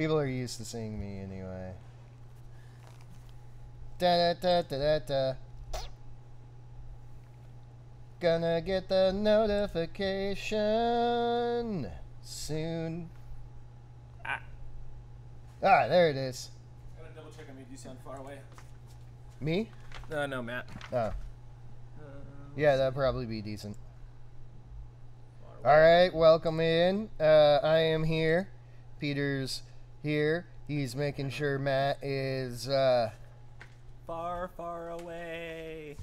People are used to seeing me anyway. Da da da da da da. Gonna get the notification soon. Ah. Ah, there it is. Gotta double check I made you sound far away. Me? Uh, no, Matt. Oh. Yeah, that'd probably be decent. All right, welcome in. Uh, I am here. Peter's here. He's making sure Matt is uh, Far, far away.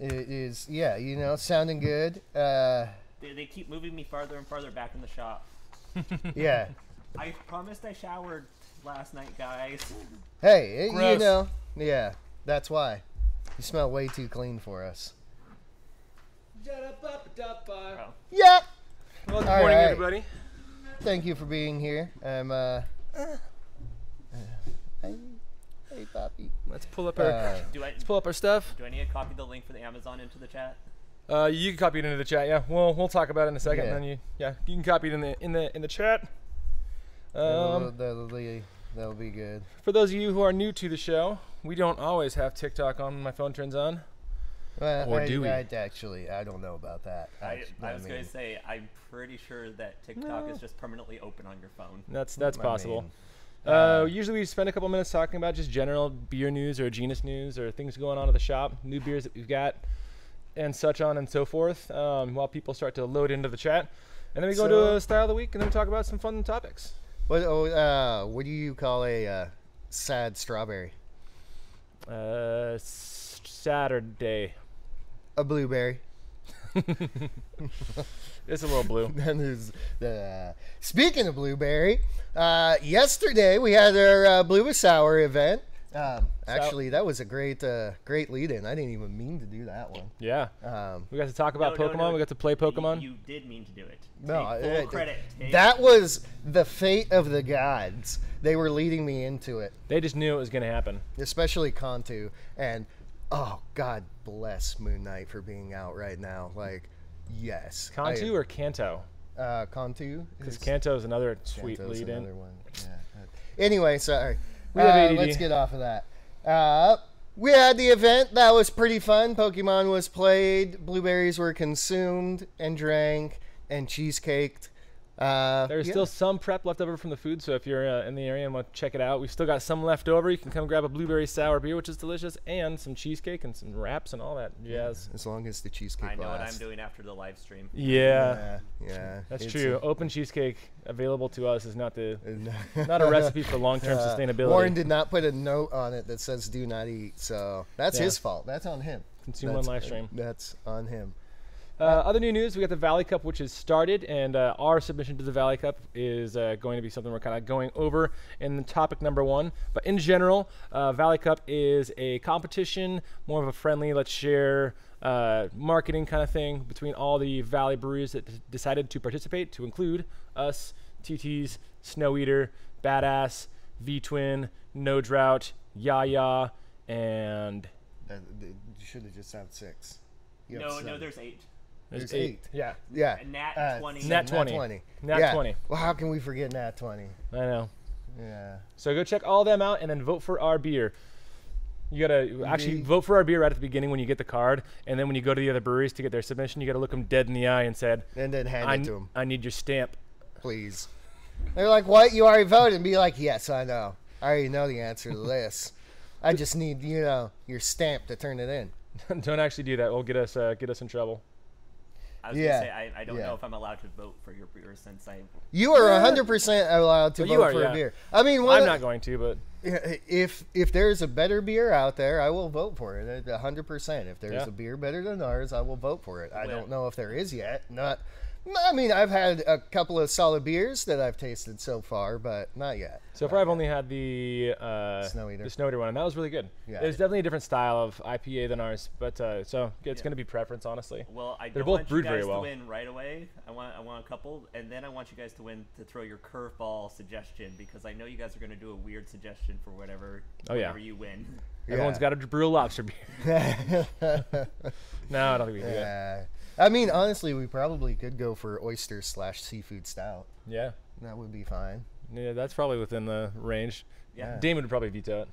i- is yeah, you know, sounding good. Uh, They, they keep moving me farther and farther back in the shop. yeah. I promised I showered last night, guys. Hey, you know, yeah, that's why. You smell way too clean for us. Oh. Yep. Well, good All morning, right. everybody. Thank you for being here. I'm uh. Hey, hey, Poppy. Let's pull up our Uh, Do I let's pull up our stuff. do I need to copy the link for the Amazon into the chat? Uh, you can copy it into the chat. Yeah, we'll we'll talk about it in a second. Yeah. And then you yeah you can copy it in the in the in the chat. that'll, Um, that'll be that'll be good. for those of you who are new to the show, we don't always have TikTok on. when My phone turns on. Well, Or I, do we? I actually, I don't know about that. I, Actu- I was mean, going to say, I'm pretty sure that TikTok No. is just permanently open on your phone. That's that's I possible. mean, Uh, uh, usually we spend a couple minutes talking about just general beer news or genus news or things going on at the shop, new beers that we've got, and such on and so forth. Um, while people start to load into the chat, and then we go So- to a style of the week, and then we talk about some fun topics. What, oh, uh, what do you call a uh, sad strawberry? Uh, Saturday. A blueberry. It's a little blue. Then there's the. Speaking of blueberry, uh, yesterday we had our uh, Blue with Sour event. Um, actually, that was a great, uh, great lead-in. I didn't even mean to do that one. Yeah, Um, we got to talk about No, no, Pokemon. no. we got to play Pokemon. You, you did mean to do it. No, Take I- full I- credit. Take that was the fate of the gods. They were leading me into it. they just knew it was going to happen. especially Kantu. And oh, God bless Moon Knight for being out right now. Like, yes, Kanto or Kanto? Uh, Kantu Because Kanto is another sweet Kanto's lead in. another one. Yeah. Anyway, sorry. We have Uh, ADD. let's get off of that. Uh, we had the event that was pretty fun. Pokemon was played, blueberries were consumed and drank and cheesecaked. Uh, There's yeah. still some prep left over from the food, so if you're uh, in the area and want to check it out, we've still got some left over. You can come grab a blueberry sour beer, which is delicious, and some cheesecake and some wraps and all that jazz. as long as the cheesecake I know what I'm doing after the live stream. Yeah, Yeah, yeah, that's it's true. a- Open cheesecake available to us is not the not a recipe for long-term Uh, sustainability. Warren did not put a note on it that says "do not eat," so that's Yeah. his fault. That's on him. Consume That's- one live stream. That's on him. Uh, other new news: we got the Valley Cup, which has started, and uh, our submission to the Valley Cup is uh, going to be something we're kind of going over in the topic number one. But in general, uh, Valley Cup is a competition, more of a friendly, let's share uh, marketing kind of thing between all the Valley breweries that d- decided to participate, to include us, TTs, Snow Eater, Badass, V Twin, No Drought, Yaya, and That, that- you should have just had six. You No, no, seven. there's eight. There's eight. Yeah, Yeah. A nat Uh, 20. Nat 20. Nat yeah. 20. Well, how can we forget Nat 20? I know. Yeah. So go check all them out and then vote for our beer. You gotta actually vote for our beer right at the beginning when you get the card, and then when you go to the other breweries to get their submission, you gotta look them dead in the eye and said, And then hand it to them, I need your stamp. please. They're like, what? You already voted? And be like, yes, I know. I already know the answer to this. I just need, you know, your stamp to turn it in. Don't actually do that. It'll get us uh, get us in trouble. I was Yeah, going to say, I, I don't yeah. know if I'm allowed to vote for your beer since I. You are 100% allowed to Well, you vote are, for yeah. a beer. I mean, what I'm not going to, but if if there's a better beer out there, I will vote for it. Hundred percent. If there's Yeah. a beer better than ours, I will vote for it. I Well- don't know if there is yet. Not. I mean, I've had a couple of solid beers that I've tasted so far, but not yet. so far I've only had the uh, Snow Eater. the Snow Eater one, and that was really good. Yeah. It's definitely a different style of IPA than ours, but uh, so it's Yeah. gonna be preference, honestly. Well, I They're don't both want brewed you very guys well. to win right away. I want I want a couple, and then I want you guys to win to throw your curveball suggestion because I know you guys are going to do a weird suggestion for whatever Oh, yeah. whatever you win. Everyone's got to brew a lobster beer. no, I don't think we can do that. Yeah. I mean, honestly, we probably could go for oyster slash seafood stout. Yeah. That would be fine. Yeah, that's probably within the range. Yeah. Damon would probably veto it.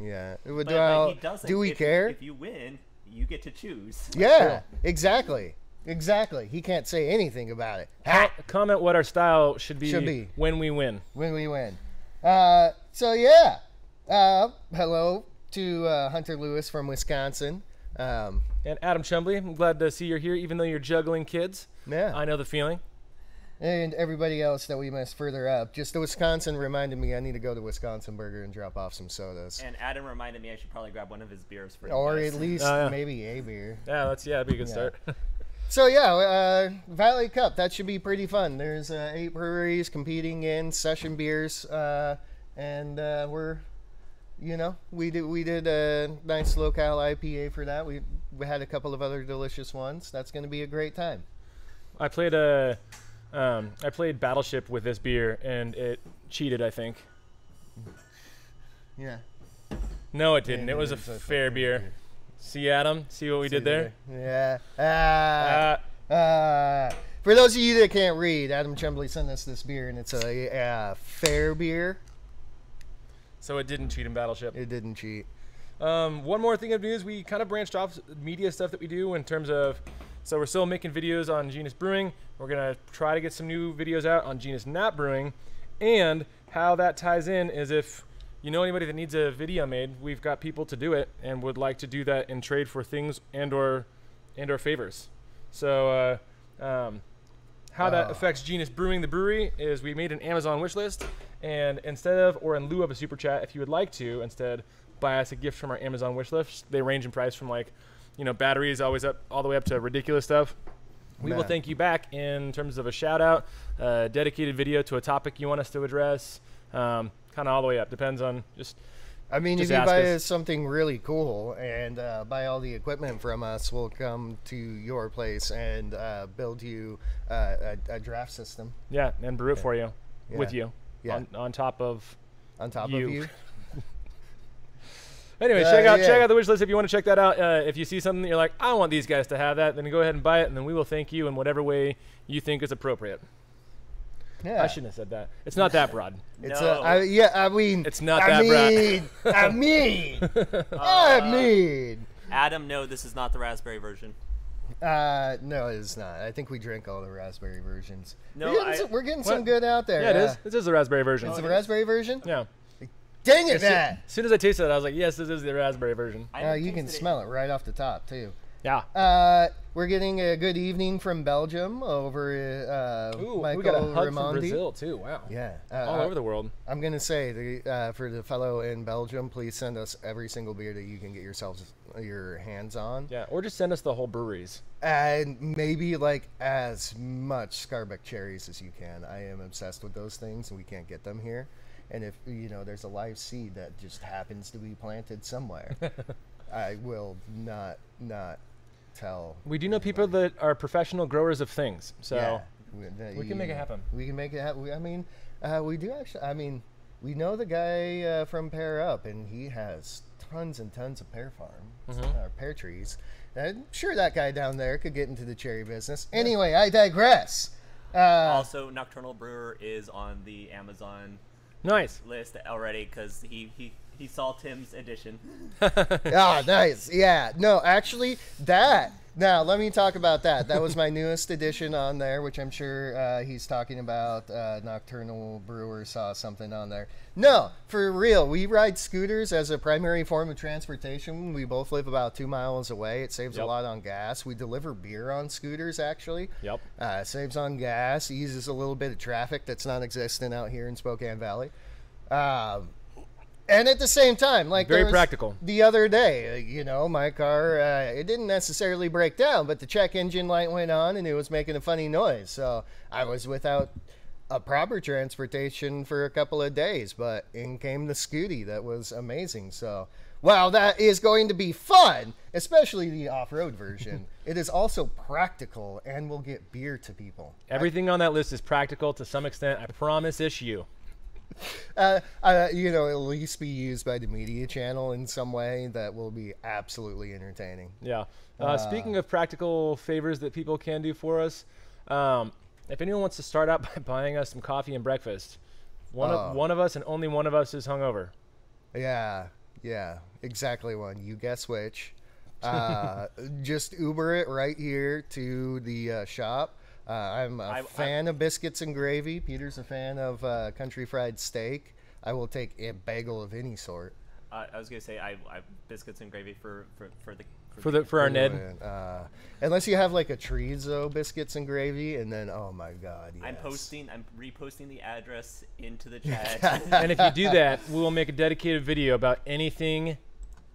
Yeah. It would- But, well, but he doesn't. do we if, care? If you win, you get to choose. yeah, exactly. Exactly. He can't say anything about it. Co- comment what our style should be, Should be. when we win. when we win. Uh, so yeah. Uh, hello to uh, Hunter Lewis from Wisconsin. Um, And Adam Chumbley, I'm glad to see you're here, even though you're juggling kids. yeah. I know the feeling. and everybody else that we missed further up. Just the Wisconsin reminded me I need to go to Wisconsin Burger and drop off some sodas. And Adam reminded me I should probably grab one of his beers for you Or at least yeah. maybe a beer. Yeah, that's yeah, that'd be a good Yeah. start. So yeah, uh, Valley Cup that should be pretty fun. There's uh, eight breweries competing in session beers, uh, and uh, we're, you know, we did we did a nice low-cal IPA for that. We we had a couple of other delicious ones. That's going to be a great time. I played a, um, I played Battleship with this beer, and it cheated. I think. Yeah. No, it didn't. Yeah, It was a fair beer. See, Adam. See what we did there. Yeah. Ah. Uh, Uh, for those of you that can't read, Adam Chumbley sent us this beer, and it's a uh, fair beer. so it didn't cheat in Battleship. It didn't cheat. Um, one more thing of news, we kind of branched off media stuff that we do in terms of, so we're still making videos on Genus Brewing. We're gonna try to get some new videos out on Genus NOT Brewing, and how that ties in is if you know anybody that needs a video made, we've got people to do it and would like to do that in trade for things and or and or favors. So uh, um, how that Oh. affects Genus Brewing, the brewery, is we made an Amazon wish list, and instead of or in lieu of a super chat, if you would like to, instead buy us a gift from our Amazon wish list. They range in price from like, you know, batteries always up all the way up to ridiculous stuff. We will thank you back in terms of a shout out, a dedicated video to a topic you want us to address, um, kind of all the way up. Depends on just I mean, Just if you buy us. something really cool and uh, buy all the equipment from us, we'll come to your place and uh, build you uh, a, a draft system yeah, and brew it for you, with you, Yeah. on, on top of on top You. of you. Anyway, Uh, check out yeah. check out the wish list if you want to check that out. Uh, if you see something that you're like, I want these guys to have that, then go ahead and buy it, and then we will thank you in whatever way you think is appropriate. Yeah. I shouldn't have said that. It's not that broad. It's No. a, I, yeah, I mean, It's not I that broad. mean, I mean, I mean. Adam, no, this is not the raspberry version. Uh, no, it's not. I think we drank all the raspberry versions. No, we're getting, I- some, we're getting some good out there. Yeah, it uh, is. This is the raspberry version. It's it the is. raspberry version. yeah. Dang it, As soon, Matt! as soon as I tasted it, I was like, yes, this is the raspberry version. I Uh, you can tasted smell it right off the top too. Yeah. Uh, we're getting a good evening from Belgium over uh, Ooh, Michael we got a hug from Brazil too. Wow. Yeah, uh, All over the world. I'm gonna say the, uh, for the fellow in Belgium, please send us every single beer that you can get yourselves your hands on, Yeah. Or just send us the whole breweries. and maybe like as much Schaerbeek cherries as you can. I am obsessed with those things, and we can't get them here. And if you know there's a live seed that just happens to be planted somewhere, I will not not tell. We do know people that are professional growers of things. So Yeah, we, that we can make it happen. We can make it happen. I mean, uh, we do actually. I mean, we know the guy uh, from Pear Up, and he has tons and tons of pear farm, Mm-hmm. uh, pear trees. I'm sure that guy down there could get into the cherry business. Anyway, I digress. Uh, Also, Nocturnal Brewer is on the Amazon nice. list already because he, he, he saw Tim's edition. oh, nice. Yeah. No, actually, that. Now, let me talk about that. That was my newest edition on there, which I'm sure uh, he's talking about. Uh, Nocturnal Brewer saw something on there. No, for real. We ride scooters as a primary form of transportation. We both live about two miles away. It saves a lot on gas. We deliver beer on scooters, actually. Yep. Uh, saves on gas, eases a little bit of traffic that's non existent out here in Spokane Valley. Um, and at the same time, like Very practical. The other day, you know, my car uh, it didn't necessarily break down, but the check engine light went on and it was making a funny noise. So I was without a proper transportation for a couple of days, but in came the Scooty. That was amazing. So while that is going to be fun, especially the off-road version, it is also practical and will get beer to people. Everything on that list is practical to some extent. I promise issue. Uh, uh, you know, at least be used by the media channel in some way that will be absolutely entertaining. Yeah. Uh, speaking of practical favors that people can do for us, um, if anyone wants to start out by buying us some coffee and breakfast, One Oh. of one of us and only one of us is hungover. Yeah, yeah, exactly one. You guess which. Uh, just Uber it right here to the uh, shop. Uh, I'm a I- I- fan of biscuits and gravy. Peter's a fan of uh, country fried steak. I will take a bagel of any sort. Uh, I was gonna say I, I biscuits and gravy for for, for the For the for our Ned. Uh, unless you have like a chorizo biscuits and gravy, and then oh my god, I'm posting I'm reposting the address into the chat. and if you do that, we will make a dedicated video about anything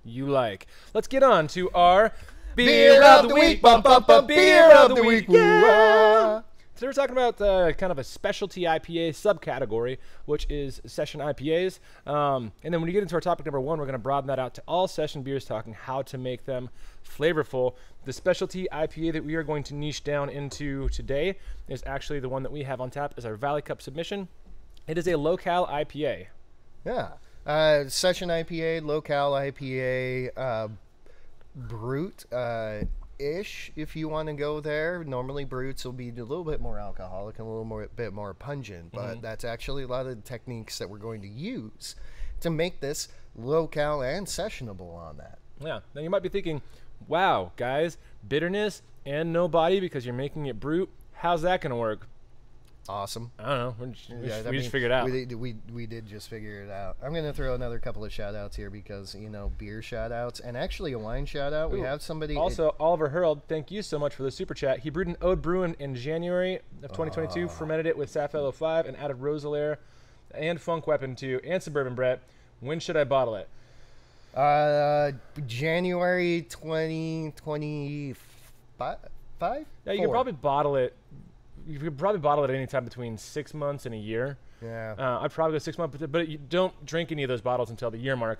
you like. Let's get on to our beer, of the week. Bum, bum, bum, beer of the week. Yeah. Today we're talking about uh, kind of a specialty IPA subcategory, which is session IPAs. Um, and then when we get into our topic number one, we're going to broaden that out to all session beers, talking how to make them flavorful. The specialty IPA that we are going to niche down into today is actually the one that we have on tap as our Valley Cup submission. It is a low-cal IPA. Yeah. Uh, session IPA, low-cal IPA, uh, brute uh, ish, if you want to go there. Normally, brutes will be a little bit more alcoholic and a little more bit more pungent, but that's actually a lot of the techniques that we're going to use to make this low-cal and sessionable on that. Yeah. Now you might be thinking, wow, guys, bitterness and no body because you're making it brute. How's that going to work? Awesome. I don't know. We're just, we just, I we mean, just figured it out. We did, we, we did just figure it out. I'm going to throw another couple of shout outs here because, you know, beer shout outs and actually a wine shout out. We Ooh. have somebody. Also, Oliver Hurld, thank you so much for the super chat. He brewed an Oud Bruin in, January of 2022, fermented it with Safale 05 and added Roeselare and Funk Weapon 2 and Suburban Brett. When should I bottle it? Uh, January 2025? Five? Yeah, you Four. probably bottle it. You could probably bottle it anytime between six months and a year. Yeah. Uh, I'd probably go six months, but, but you don't drink any of those bottles until the year mark,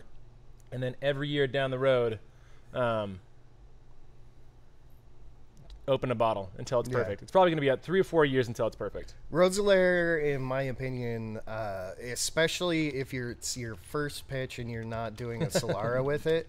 and then every year down the road, um, open a bottle until it's Yeah. perfect. It's probably going to be at three or four years until it's perfect. Roeselare, in my opinion, uh, especially if you're it's your first pitch and you're not doing a solera with it,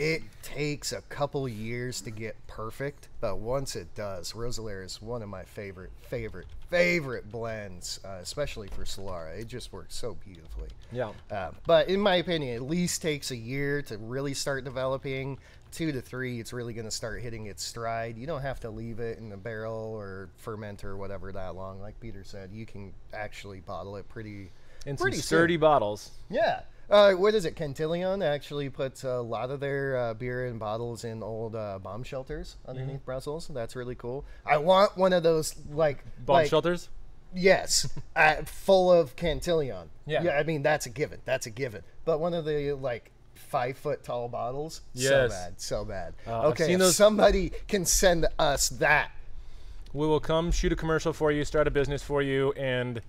it takes a couple years to get perfect. But once it does, Roeselare is one of my favorite, favorite, favorite blends, uh, especially for solera. It just works so beautifully. Yeah. Uh, but in my opinion, at least takes a year to really start developing. Two to three, it's really going to start hitting its stride. You don't have to leave it in the barrel or fermenter or whatever that long. Like Peter said, you can actually bottle it pretty, In some pretty soon. sturdy bottles. Yeah. Uh, what is it? Cantillon actually puts a lot of their uh, beer in bottles in old uh, bomb shelters underneath Mm-hmm. Brussels. That's really cool. I want one of those like Bomb like, shelters. Yes, uh, full of Cantillon. Yeah. yeah, I mean that's a given. That's a given. But one of the like five foot tall bottles, so Yes. bad, so bad. Uh, okay, those- somebody can send us that. We will come shoot a commercial for you, start a business for you, and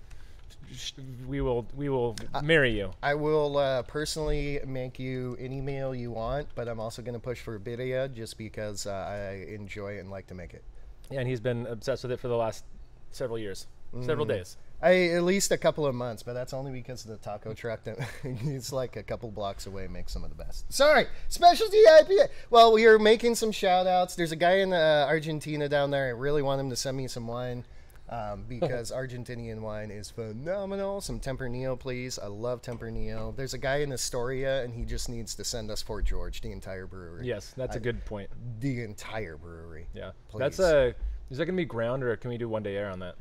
we will we will marry you. I will uh, personally make you any meal you want, but I'm also going to push for birria just because uh, I enjoy it and like to make it. Yeah, And he's been obsessed with it for the last several years, several days. I at least a couple of months, but that's only because of the taco truck that it's like a couple blocks away makes some of the best. Sorry, specialty IPA. Well, we are making some shout outs. There's a guy in uh, Argentina down there. I really want him to send me some wine um, because Argentinian wine is phenomenal. Some Tempranillo, please. I love Tempranillo. There's a guy in Astoria, and he just needs to send us Fort George, the entire brewery. Yes, that's a good point. The entire brewery. Yeah, Please. that's a. Is that gonna be ground or can we do one day air on that?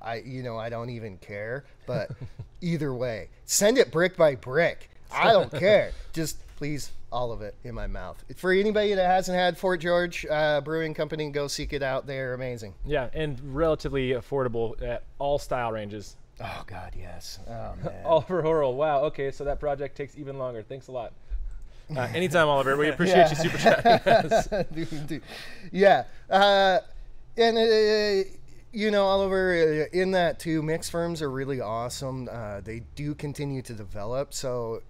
I you know I don't even care, but either way, send it brick by brick. I don't care. Just please all of it in my mouth. For anybody that hasn't had Fort George uh, Brewing Company, go seek it out. They're amazing. Yeah, and relatively affordable at all style ranges. Oh God, yes. Oh man. Oliver Horrell. Wow. Okay, so that project takes even longer. Thanks a lot. Uh, anytime, Oliver. We appreciate you super chatting. us. Dude, dude. Yeah. Uh, and, uh, you know, Oliver, uh, in that too, mix ferms are really awesome. Uh, they do continue to develop. So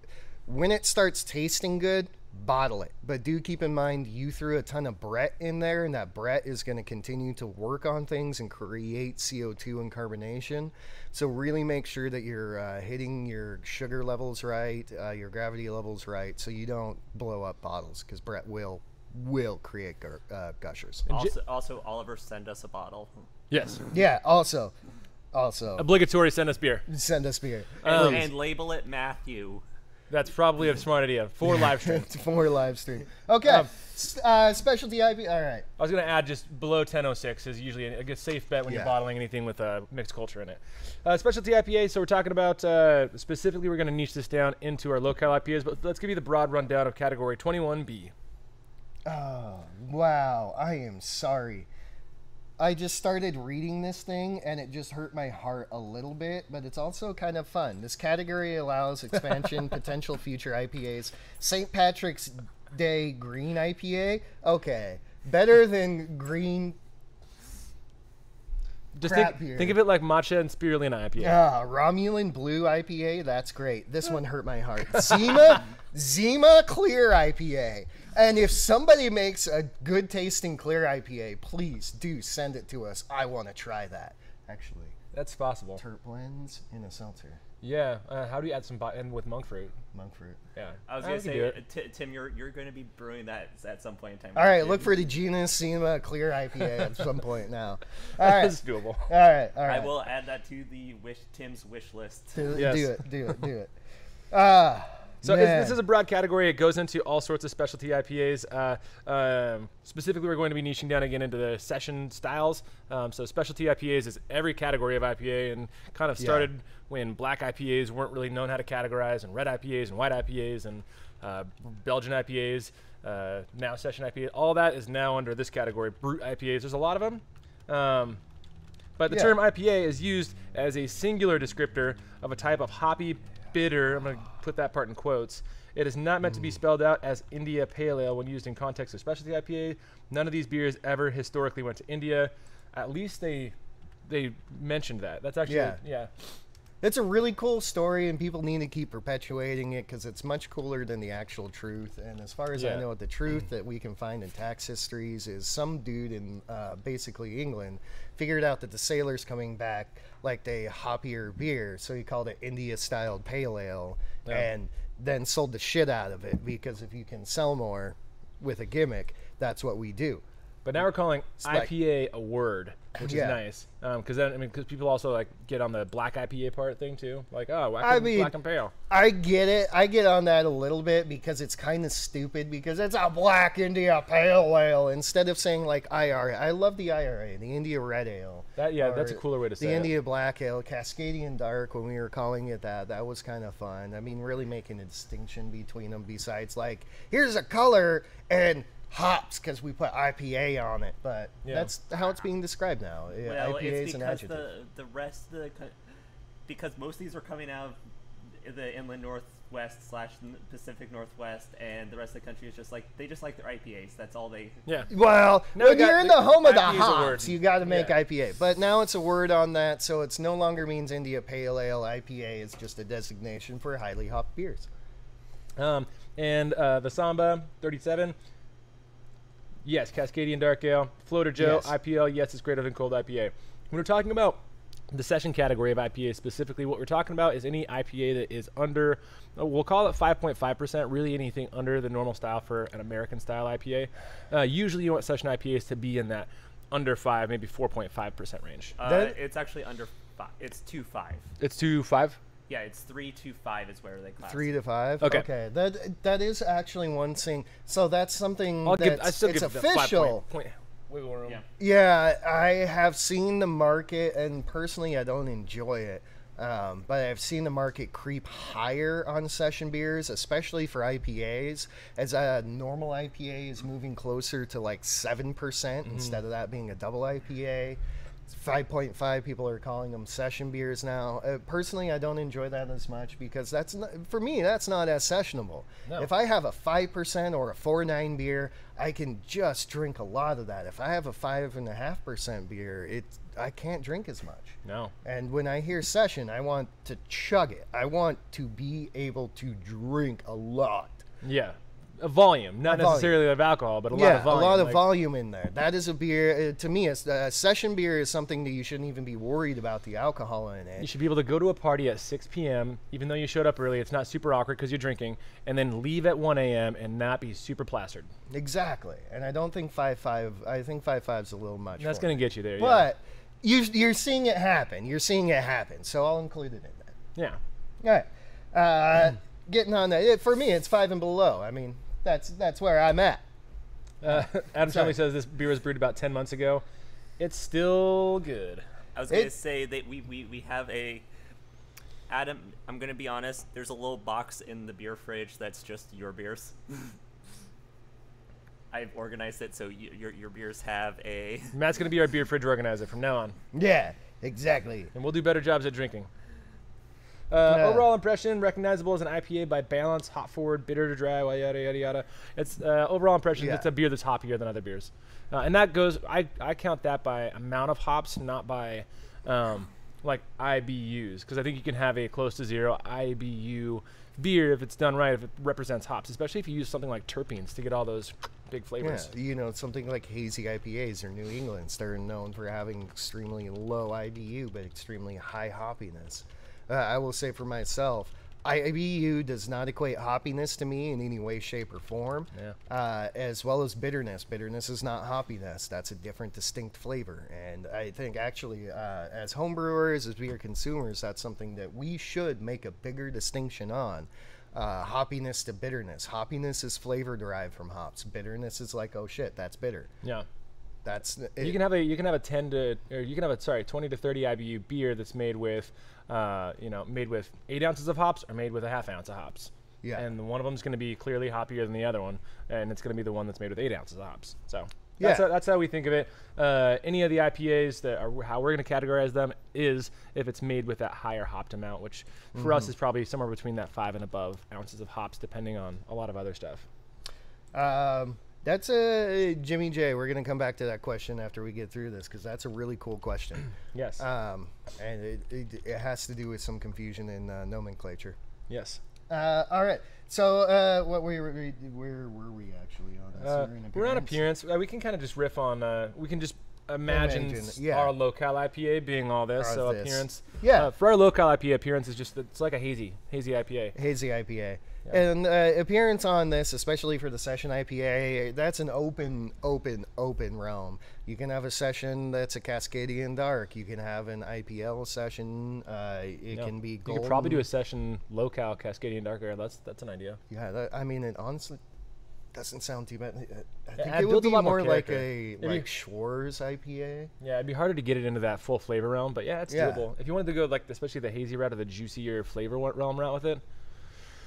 when it starts tasting good, bottle it. But do keep in mind you threw a ton of Brett in there, and that Brett is going to continue to work on things and create CO2 and carbonation. So really make sure that you're uh, hitting your sugar levels right, uh, your gravity levels right, so you don't blow up bottles because Brett will will create gur- uh, gushers. Also, also, Oliver, send us a bottle. yes. Yeah. Also, Also, Obligatory send us beer. send us beer. Um, and label it Matthew. That's probably a smart idea Four live stream. for live stream. Okay. Um, uh, specialty IP. All right. I was going to add just below 1006 is usually a good safe bet when Yeah. you're bottling anything with uh, mixed culture in it. Uh, specialty IPA, so we're talking about uh, specifically, we're going to niche this down into our low-cal IPAs, but let's give you the broad rundown of category 21B. Oh, wow. I am sorry. I just started reading this thing and it just hurt my heart a little bit, but it's also kind of fun. This category allows expansion, potential future IPAs. St. Patrick's Day Green IPA? Okay. Better than green. Just think, beer. think of it like matcha and spirulina IPA. Yeah, Romulan Blue IPA? That's great. This one hurt my heart. Zima? Zima Clear IPA. And if somebody makes a good tasting clear IPA, please do send it to us. I want to try that. Actually, That's possible. Terp blends in a seltzer. Yeah. Uh, how do you add some bi- in with monk fruit? Monk fruit. Yeah. I was Uh, gonna we say, do uh. T- Tim, you're you're going to be brewing that at some point in time. All right, look for the Genus Zima Clear IPA at some point now. All right. That's doable. All right. All right. I will add that to the wish Tim's wish list. Do, Yes. do it. Do it. Do it. Ah. So it's, this is a broad category. It goes into all sorts of specialty IPAs. Uh, um, specifically, we're going to be niching down again into the session styles. Um, so specialty IPAs is every category of IPA, and kind of Yeah. When black IPAs weren't really known how to categorize, and red IPAs and white IPAs and uh, Belgian IPAs. Uh, now session IPA. All that is now under this category. Brute IPAs. There's a lot of them. Um, but the Yeah. term IPA is used as a singular descriptor of a type of hoppy bitter. I'm going to put that part in quotes. It is not meant to Mm. be spelled out as India Pale Ale when used in context of specialty IPA. None of these beers ever historically went to India. At least they they mentioned that. That's actually Yeah. yeah. It's a really cool story, and people need to keep perpetuating it because it's much cooler than the actual truth. And as far as I know, the truth that we can find in tax histories is some dude in uh, basically England figured out that the sailors coming back liked a hoppier beer, so he called it India-styled pale ale, Yeah. and then sold the shit out of it because if you can sell more with a gimmick, that's what we do. But now we're calling like- IPA a word, which Yeah. is nice. Um, because then I mean, because people also like get on the black IPA part thing too. Like, oh, black, I and, mean- black and pale. I get it. I get on that a little bit because it's kind of stupid because it's a black India pale ale instead of saying like IRA. I love the IRA, the India Red Ale. That yeah, that's a cooler way to The say it. The India Black Ale, Cascadian Dark, when we were calling it that, that was kind of fun. I mean, really making a distinction between them besides like, here's a color and hops because we put IPA on it. But Yeah. that's how it's being described now. Well, IPA it's is an because adjective. the the rest of the because most of these are coming out of the inland northwest slash Pacific Northwest, and the rest of the country is just like they just like their IPAs. That's all they. Yeah. Well, Now when got you're in the- the home of the IPA is hops, you got to make Yeah. IPA. But now it's a word on that, so it's no longer means India Pale Ale. IPA is just a designation for highly hopped beers. Um, and uh, the Samba 37. Yes, Cascadian Dark Ale. Floater Joe, Yes. IPL. Yes, it's greater than cold IPA. When we're talking about the session category of IPA specifically, what we're talking about is any IPA that is under, uh, we'll call it 5.5%, really anything under the normal style for an American style IPA. Uh, usually you want session IPAs to be in that under 5, maybe 4.5% range. Uh, it's actually under five. It's two five. It's 2 5? Yeah, it's three to five is where they class. Three to five. Okay. okay. That that is actually one thing. So that's something I'll that's give, I still it's give it the 5 official. point, point wiggle room. Yeah. Yeah, I have seen the market, and personally, I don't enjoy it. Um, but I've seen the market creep higher on session beers, especially for IPAs, as a normal IPA is moving closer to like 7% instead of that being a double IPA. 5.5 people are calling them session beers now. Uh, personally, I don't enjoy that as much because that's not, for me, that's not as sessionable. No. If I have a 5% or a 4.9 beer, I can just drink a lot of that. If I have a 5.5% beer, it I can't drink as much. No. And when I hear session, I want to chug it. I want to be able to drink a lot. Yeah. A volume, not A volume. necessarily of alcohol, but a lot of volume. a lot of like- volume in there. That is a beer. Uh, to me, A session beer is something that you shouldn't even be worried about the alcohol in it. You should be able to go to a party at 6 p.m., even though you showed up early. It's not super awkward because you're drinking, and then leave at 1 a.m. and not be super plastered. Exactly. And I don't think five five. I think five five is a little much. That's going to get you there. yeah. But you you're seeing it happen. You're seeing it happen. So I'll include it in that. Yeah. All right. Uh, getting on that. It, for me, it's five and below. I mean, that's that's where I'm at. Uh, Adam Sorry. Shelley says this beer was brewed about 10 months ago. It's still good. I was gonna It- say that we, we, we have a Adam. I'm gonna be honest. There's a little box in the beer fridge that's just your beers. I've organized it so y- your your beers have a. Matt's going to be our beer fridge organizer from now on. Yeah, exactly. and we'll do better jobs at drinking. Uh, Yeah. Overall impression recognizable as an IPA by balance, hop forward, bitter to dry, yada yada yada. It's uh, overall impression. Yeah. It's a beer that's hoppier than other beers, uh, and that goes. I, I count that by amount of hops, not by um, like IBUs, because I think you can have a close to zero IBU beer if it's done right, if it represents hops, especially if you use something like terpenes to get all those big Yeah, flavors. you know, something like hazy IPAs or New England's, they're known for having extremely low IBU but extremely high hoppiness. Uh, I will say for myself, IBU does not equate hoppiness to me in any way, shape, or form. Yeah. Uh, as well as bitterness. Bitterness is not hoppiness. That's a different, distinct flavor. And I think actually, uh, as homebrewers, as beer consumers, that's something that we should make a bigger distinction on. Uh, hoppiness to bitterness. Hoppiness is flavor derived from hops. Bitterness is like, oh shit, that's bitter. Yeah. That's you can have a you can have a 10 to or you can have a sorry 20 to 30 IBU beer that's made with uh, you know made with eight ounces of hops or made with a half ounce of hops. Yeah. And one of them is going to be clearly hoppier than the other one, and it's going to be the one that's made with eight ounces of hops. So that's Yeah. how, that's how we think of it. Uh, any of the IPAs that are how we're going to categorize them is if it's made with that higher hopped amount, which for Mm-hmm. us is probably somewhere between that five and above ounces of hops, depending on a lot of other stuff. Um, that's a Jimmy J. We're gonna come back to that question after we get through this because that's a really cool question. Yes. Um, and it, it, it has to do with some confusion in uh, nomenclature. yes. Uh, all right. So, uh, what we were, we- where were we actually on this? Uh, We're on appearance. Uh, we can kind of just riff on. Uh, we can just imagine, Imagine, yeah. our low-cal IPA being all this. Or so this. appearance. Yeah. Uh, for our low-cal IPA, appearance is just it's like a hazy, hazy IPA. Hazy IPA. Yeah. And uh, appearance on this, especially for the session IPA, that's an open, open, open realm. You can have a session that's a Cascadian Dark. You can have an IPL session. Uh, it Yeah. can be You could probably do a session low-cal Cascadian Dark. That's that's an idea. Yeah, that, I mean, it honestly doesn't sound too bad. I think it it would be lot more more like a It'd be- like Schwarz IPA. Yeah, it'd be harder to get it into that full flavor realm, but yeah, it's Yeah. doable. If you wanted to go like especially the hazy route or the juicier flavor realm route with it,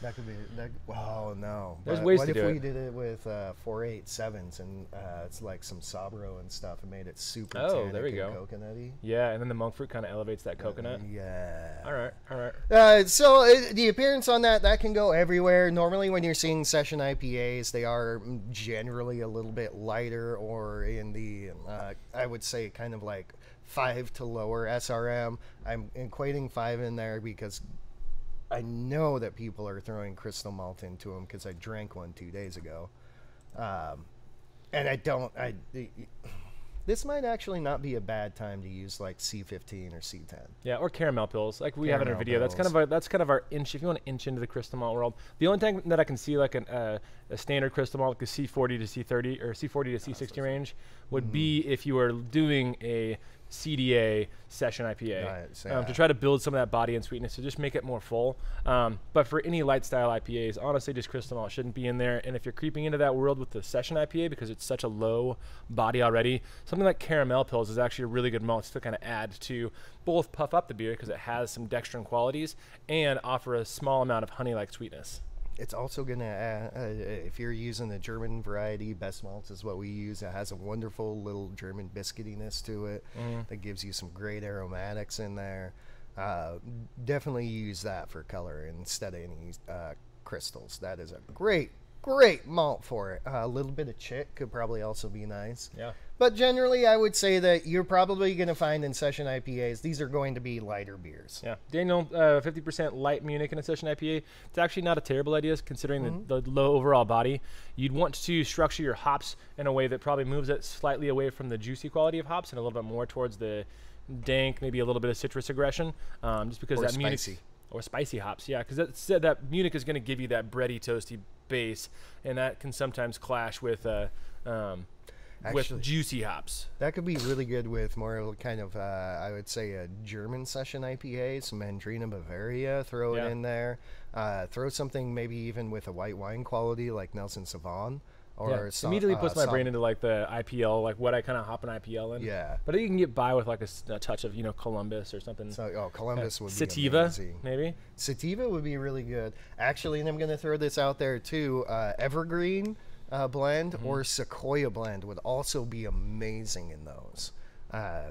That could be. That, oh no! There's But ways what to if do we it. did it with uh, four eight sevens and uh, it's like some Sabro and stuff and made it super Oh, there we go. coconutty? yeah, and then the monk fruit kind of elevates that coconut. Yeah. All right, all right. Uh, so uh, the appearance on that that can go everywhere. Normally, when you're seeing session IPAs, they are mm, generally a little bit lighter, or in the uh, I would say kind of like five to lower SRM. I'm equating five in there because I know that people are throwing crystal malt into them because I drank one two days ago, um, and I don't. I this might actually not be a bad time to use like C15 or C10. Yeah, or Caramel Pils, like we have in our Caramel video. That's kind of our that's kind of our inch. If you want to inch into the crystal malt world, the only thing that I can see like an, uh, a standard crystal malt, like the C40 to C30 or C40 to C60 range, would be if you are doing a CDA session IPA Right, um, to try to build some of that body and sweetness to just make it more full. Um, but for any light style IPAs, honestly, just crystal malt shouldn't be in there. And if you're creeping into that world with the session IPA because it's such a low body already, something like Caramel Pils is actually a really good malt to kind of add to both puff up the beer because it has some dextrin qualities and offer a small amount of honey-like sweetness. It's also gonna add, uh, if you're using the German variety, BestMalz is what we use. It has a wonderful little German biscuitiness to it that gives you some great aromatics in there. Uh, definitely use that for color instead of any uh, crystals. That is a great, great malt for it. Uh, a little bit of chick could probably also be nice. Yeah. But generally, I would say that you're probably going to find in session IPAs, these are going to be lighter beers. Yeah, Daniel, uh, 50% light Munich in a session IPA. It's actually not a terrible idea considering the, the low overall body. You'd want to structure your hops in a way that probably moves it slightly away from the juicy quality of hops and a little bit more towards the dank, maybe a little bit of citrus aggression, um, just because Or that Munich or spicy hops. Yeah, because that that Munich is going to give you that bready, toasty base, and that can sometimes clash with. Uh, um, Actually, with juicy hops. that could be really good with more kind of, uh, I would say, a German session IPA, some Mandrina Bavaria, throw Yeah. it in there. Uh, throw something maybe even with a white wine quality like Nelson Sauvin. Or Yeah. some- Immediately uh, puts my some- brain into like the IPL, like what I kind of hop an IPL in. Yeah. But you can get by with like a touch of you know Columbus or something. So, oh, Columbus would be Sativa, maybe. Sativa would be really good. Actually, and I'm going to throw this out there too. Uh, Evergreen uh, blend Mm-hmm. or Sequoia blend would also be amazing in those. Uh,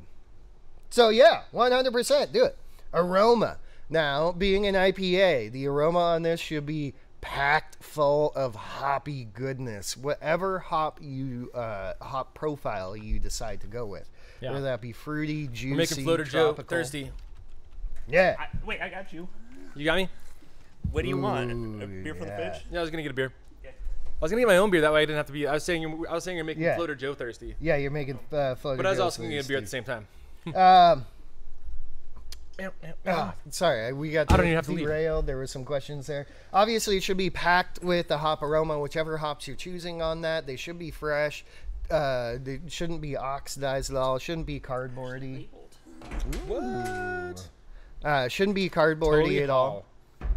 so yeah, 100% do it. Aroma. Now, being an IPA, the aroma on this should be packed full of hoppy goodness. Whatever hop you uh, hop profile you decide to go with, Yeah. whether that be fruity, juicy, We're making floater Joe tropical. thirsty. Yeah. I, wait, I got you. You got me? What do you want? A Ooh, beer from yeah. the fridge? Yeah, I was gonna get a beer. Yeah. I was gonna get my own beer that way I didn't have to be. I was saying you- I was saying you're making Yeah. floater Joe thirsty, Yeah, you're making uh, floater. Joe. But I was Joe also gonna get a beer at the thirsty. same time. Um, ah, sorry, we got. I don't even have to leave. derailed. There were some questions there. Obviously, it should be packed with the hop aroma, whichever hops you're choosing on that. They should be fresh. Uh, they shouldn't be oxidized at all. Shouldn't be cardboardy. What? Uh, shouldn't be cardboardy at all.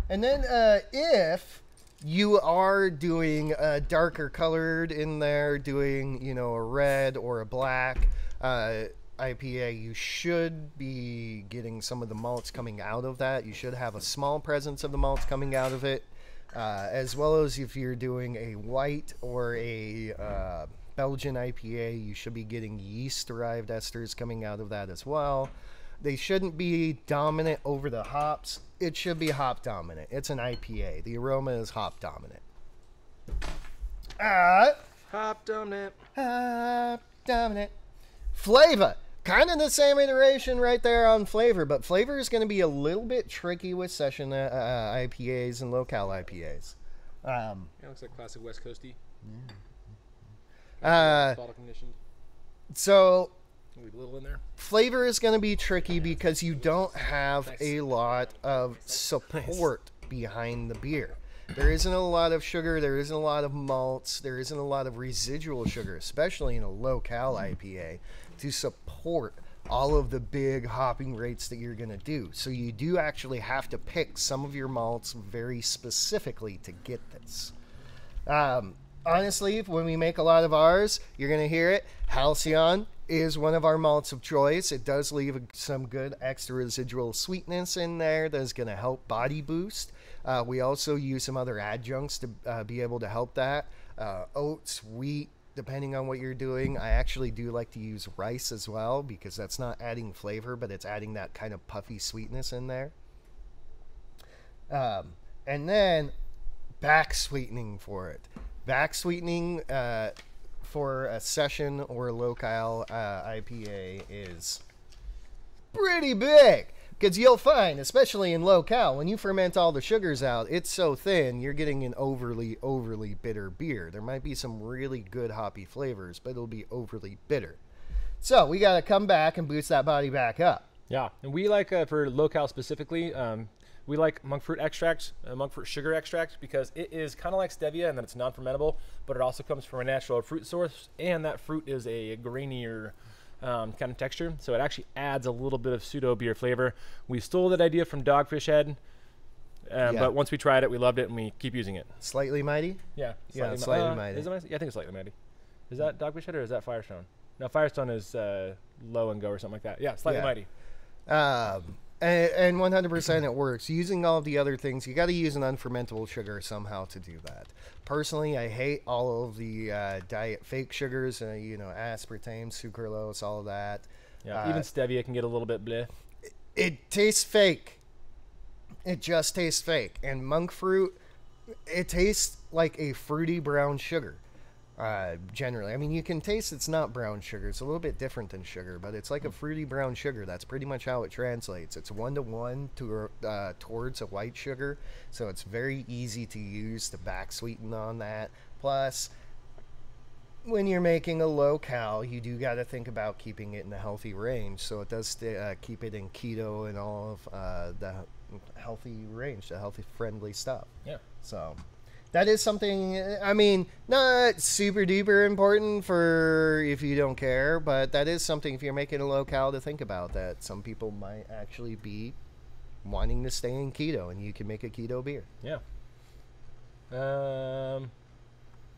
And then uh, if you are doing a darker colored in there, doing you know a red or a black uh, IPA, you should be getting some of the malts coming out of that. You should have a small presence of the malts coming out of it, uh, as well as if you're doing a white or a uh, Belgian IPA, you should be getting yeast derived esters coming out of that as well. They shouldn't be dominant over the hops. It should be hop dominant. It's an IPA. The aroma is hop dominant. Uh, Hop dominant. hop dominant. Flavor. Kind of the same iteration right there on flavor, but flavor is going to be a little bit tricky with session uh, uh, IPAs and low-cal IPAs. Um, Yeah, looks like classic West Coasty. Yeah. uh, Bottle conditioned. so little in there. flavor is going to be tricky because you don't have Nice. a lot of support behind the beer. There isn't a lot of sugar, there isn't a lot of malts, there isn't a lot of residual sugar, especially in a low cal IPA, to support all of the big hopping rates that you're going to do. So you do actually have to pick some of your malts very specifically to get this. Um, honestly, when we make a lot of ours, you're going to hear it. Halcyon is one of our malts of choice. It does leave some good extra residual sweetness in there that is going to help body boost. Uh, we also use some other adjuncts to uh, be able to help that. Uh, oats, wheat, depending on what you're doing. I actually do like to use rice as well because that's not adding flavor, but it's adding that kind of puffy sweetness in there. Um, and then back sweetening for it. Back sweetening uh, for a session or low-cal uh, IPA is pretty big. Because you'll find, especially in low-cal, when you ferment all the sugars out, it's so thin, you're getting an overly, overly bitter beer. There might be some really good hoppy flavors, but it'll be overly bitter. So we got to come back and boost that body back up. Yeah, and we like uh, for low-cal specifically, um, we like monk fruit extract, uh, monk fruit sugar extract, because it is kind of like stevia and that it's non-fermentable, but it also comes from a natural fruit source, and that fruit is a grainier um, kind of texture, so it actually adds a little bit of pseudo beer flavor. We stole that idea from Dogfish Head, um, Yeah. but once we tried it, we loved it, and we keep using it. Slightly mighty? Yeah, Yeah, mi- slightly uh, mighty. Is it mighty? Yeah, I think it's slightly mighty. Is that Dogfish Head or is that Firestone? No, Firestone is uh, low and go or something like that. Yeah, slightly Yeah. mighty. Um, and, and 100% it works. Using all the other things, you got to use an unfermentable sugar somehow to do that. Personally, I hate all of the uh, diet fake sugars, uh, you know, aspartame, sucralose, all of that. Yeah, Uh, even stevia can get a little bit bleh. It tastes fake. It just tastes fake. And monk fruit, it tastes like a fruity brown sugar. Uh, generally, I mean, you can taste it's not brown sugar. It's a little bit different than sugar, but it's like a fruity brown sugar. That's pretty much how it translates. It's one to one to uh, towards a white sugar, so it's very easy to use to back sweeten on that. Plus, when you're making a low cal, you do got to think about keeping it in a healthy range. So it does uh, keep it in keto and all of uh, the healthy range, the healthy friendly stuff. Yeah. So that is something. I mean, not super duper important for if you don't care, but that is something if you're making a low-cal to think about. That some people might actually be wanting to stay in keto, and you can make a keto beer. Yeah. Um,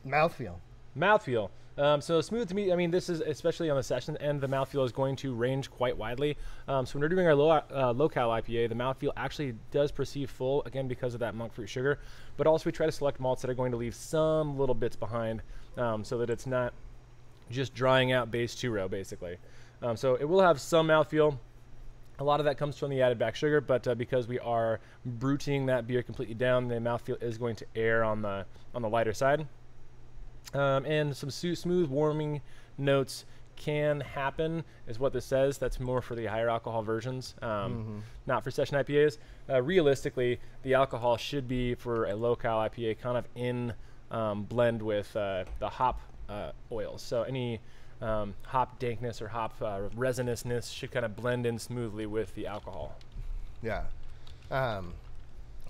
Mouthfeel. mouthfeel. Um, so smooth to me. I mean, this is especially on the session end. The mouthfeel is going to range quite widely. Um, so when we're doing our low, uh, low-cal IPA, the mouthfeel actually does perceive full again because of that monk fruit sugar. But also we try to select malts that are going to leave some little bits behind, um, so that it's not just drying out base two row basically. Um, so it will have some mouthfeel. A lot of that comes from the added back sugar, but uh, because we are bruting that beer completely down, the mouthfeel is going to air on the on the lighter side. Um, and some smooth warming notes can happen, is what this says. That's more for the higher alcohol versions, um, not for session IPAs. Uh, realistically, the alcohol should be for a low cal IPA kind of in um, blend with uh, the hop uh, oils. So any um, hop dankness or hop uh, resinousness should kind of blend in smoothly with the alcohol. Yeah. Um,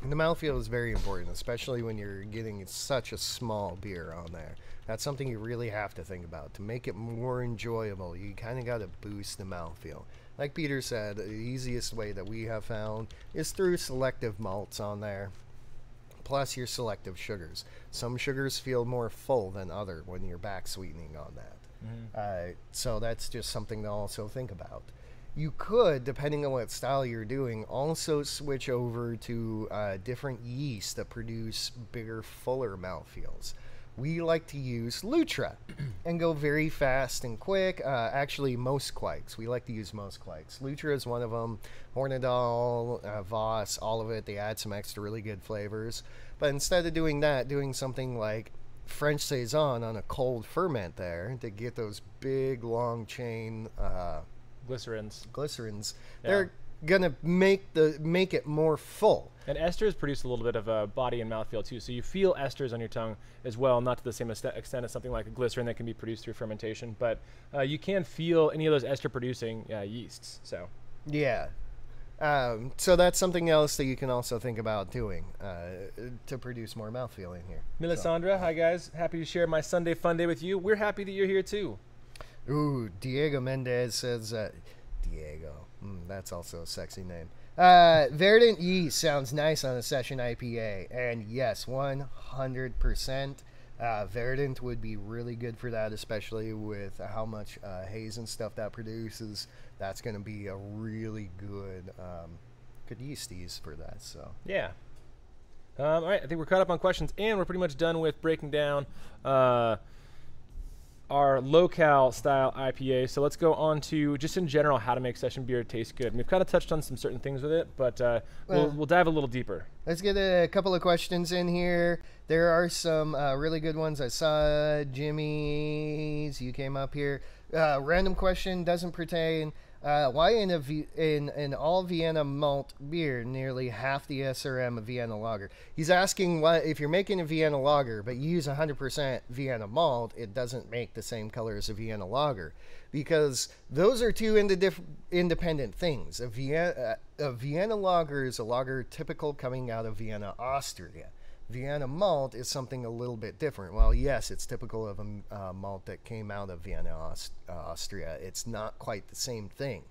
the mouthfeel is very important, especially when you're getting such a small beer on there. That's something you really have to think about. To make it more enjoyable, you kind of got to boost the mouthfeel. Like Peter said, the easiest way that we have found is through selective malts on there, plus your selective sugars. Some sugars feel more full than other when you're back sweetening on that. Uh, so that's just something to also think about. You could, depending on what style you're doing, also switch over to uh, different yeasts that produce bigger, fuller mouthfeels. We like to use Lutra and go very fast and quick. Uh, actually, most kveiks. We like to use most kveiks. Lutra is one of them. Hornindal, uh, Voss, all of it. They add some extra really good flavors. But instead of doing that, doing something like French Saison on a cold ferment there to get those big, long chain uh, Glycerins. glycerins, Yeah. they're gonna make the make it more full. And esters produce a little bit of a body and mouthfeel too. So you feel esters on your tongue as well, not to the same extent extent as something like a glycerin that can be produced through fermentation, but uh, you can feel any of those ester producing uh, yeasts. So Yeah. Um, so that's something else that you can also think about doing uh, to produce more mouthfeel in here. Melisandre, hi guys. Happy to share my Sunday fun day with you. We're happy that you're here too. Ooh, Diego Mendez says uh, Diego. Mm, that's also a sexy name. Uh, Verdant yeast sounds nice on a session IPA, and yes, one hundred percent. Uh, Verdant would be really good for that, especially with how much uh, haze and stuff that produces. That's going to be a really good, um, good yeast use for that. So Yeah. Um, all right, I think we're caught up on questions, and we're pretty much done with breaking down uh, our low-cal style IPA. So let's go on to just in general how to make session beer taste good. And we've kind of touched on some certain things with it, but uh, we'll, Well- we'll dive a little deeper. Let's get a couple of questions in here. There are some uh, really good ones. I saw Jimmy's. You came up here. Uh, random question doesn't pertain. Uh, why in v- in an all Vienna malt beer nearly half the SRM of Vienna lager? He's asking why if you're making a Vienna lager but you use 100% Vienna malt, it doesn't make the same color as a Vienna lager because those are two independent things. A Vienna, uh, a Vienna lager is a lager typical coming out of Vienna, Austria. Vienna malt is something a little bit different. Well, yes, it's typical of a uh, malt that came out of Vienna, Aust- uh, Austria. It's not quite the same thing.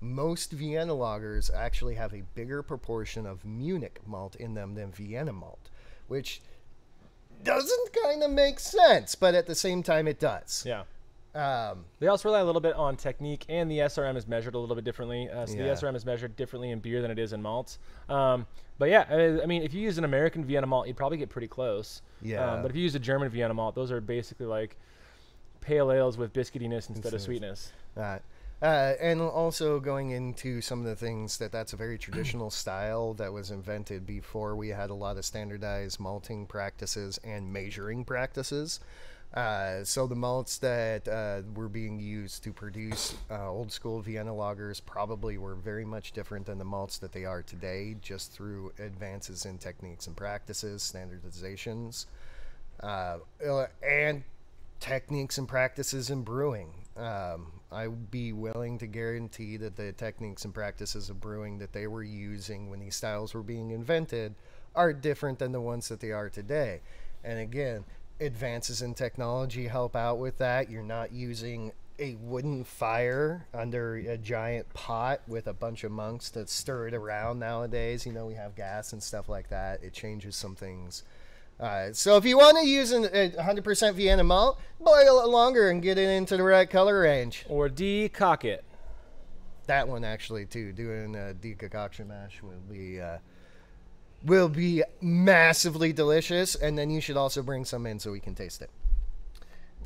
Most Vienna lagers actually have a bigger proportion of Munich malt in them than Vienna malt, which doesn't kind of make sense, but at the same time, it does. Yeah. Um, They also rely a little bit on technique, and the SRM is measured a little bit differently. Uh, so Yeah. the SRM is measured differently in beer than it is in malts. Um, but yeah, I, I mean, if you use an American Vienna malt, you'd probably get pretty close. Yeah. Um, but if you use a German Vienna malt, those are basically like pale ales with biscuitiness instead of of- sweetness. That. Uh, and also going into some of the things that that's a very traditional style that was invented before we had a lot of standardized malting practices and measuring practices. Uh, so the malts that uh, were being used to produce uh, old school Vienna lagers probably were very much different than the malts that they are today, just through advances in techniques and practices, standardizations, uh, uh, and techniques and practices in brewing. Um, I'd be willing to guarantee that the techniques and practices of brewing that they were using when these styles were being invented are different than the ones that they are today. And again, advances in technology help out with that. You're not using a wooden fire under a giant pot with a bunch of monks to stir it around nowadays. You know, we have gas and stuff like that. It changes some things. Uh, so if you want to use an, a 100% Vienna malt, boil it longer and get it into the right color range. Or decoct it. That one actually too, doing a decoction mash will be uh, will be massively delicious, and then you should also bring some in so we can taste it.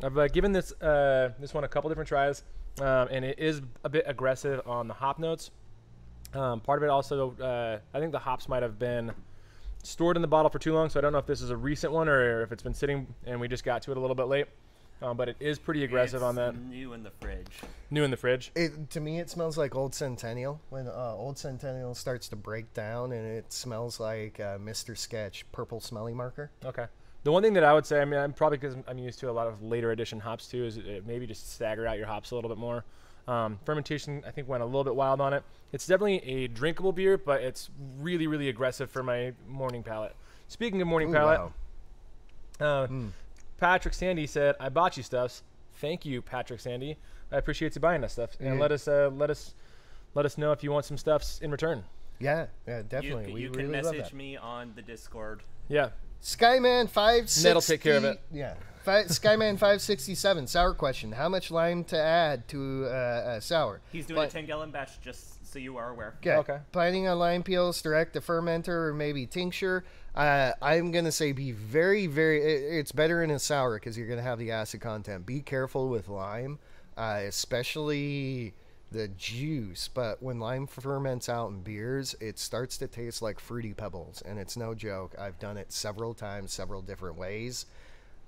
I've uh, given this uh, this one a couple different tries, um, and it is a bit aggressive on the hop notes. Um, part of it also, uh, I think the hops might have been stored in the bottle for too long, so I don't know if this is a recent one or if it's been sitting and we just got to it a little bit late. Um, but it is pretty aggressive It's on that. New in the fridge. New in the fridge. It, to me, it smells like Old Centennial. When uh, Old Centennial starts to break down, and it smells like uh, Mr. Sketch purple smelly marker. Okay. The one thing that I would say, I mean, I'm probably because I'm used to a lot of later edition hops too, is maybe just stagger out your hops a little bit more. Um, fermentation, I think, went a little bit wild on it. It's definitely a drinkable beer, but it's really, really aggressive for my morning palate. Speaking of morning Ooh, palate, wow. uh, Patrick Sandy said, "I bought you stuffs. Thank you, Patrick Sandy. I appreciate you buying us stuff, and Yeah. let us uh, let us let us know if you want some stuffs in return. Yeah, yeah, definitely. c- we you can really love message that. me on the Discord. Yeah, Skyman five sixty. Ned'll take care of it. Yeah, Fi Skyman five sixty seven. Sour question: How much lime to add to uh, uh, sour? He's doing But- a 10 gallon batch just so you are aware. Okay. Okay. Planning on lime peels, direct to fermenter, or maybe tincture. Uh, I'm gonna say be very, very. It, it's better in a sour because you're gonna have the acid content. Be careful with lime, uh, especially the juice. But when lime ferments out in beers, it starts to taste like fruity pebbles, and it's no joke. I've done it several times, several different ways.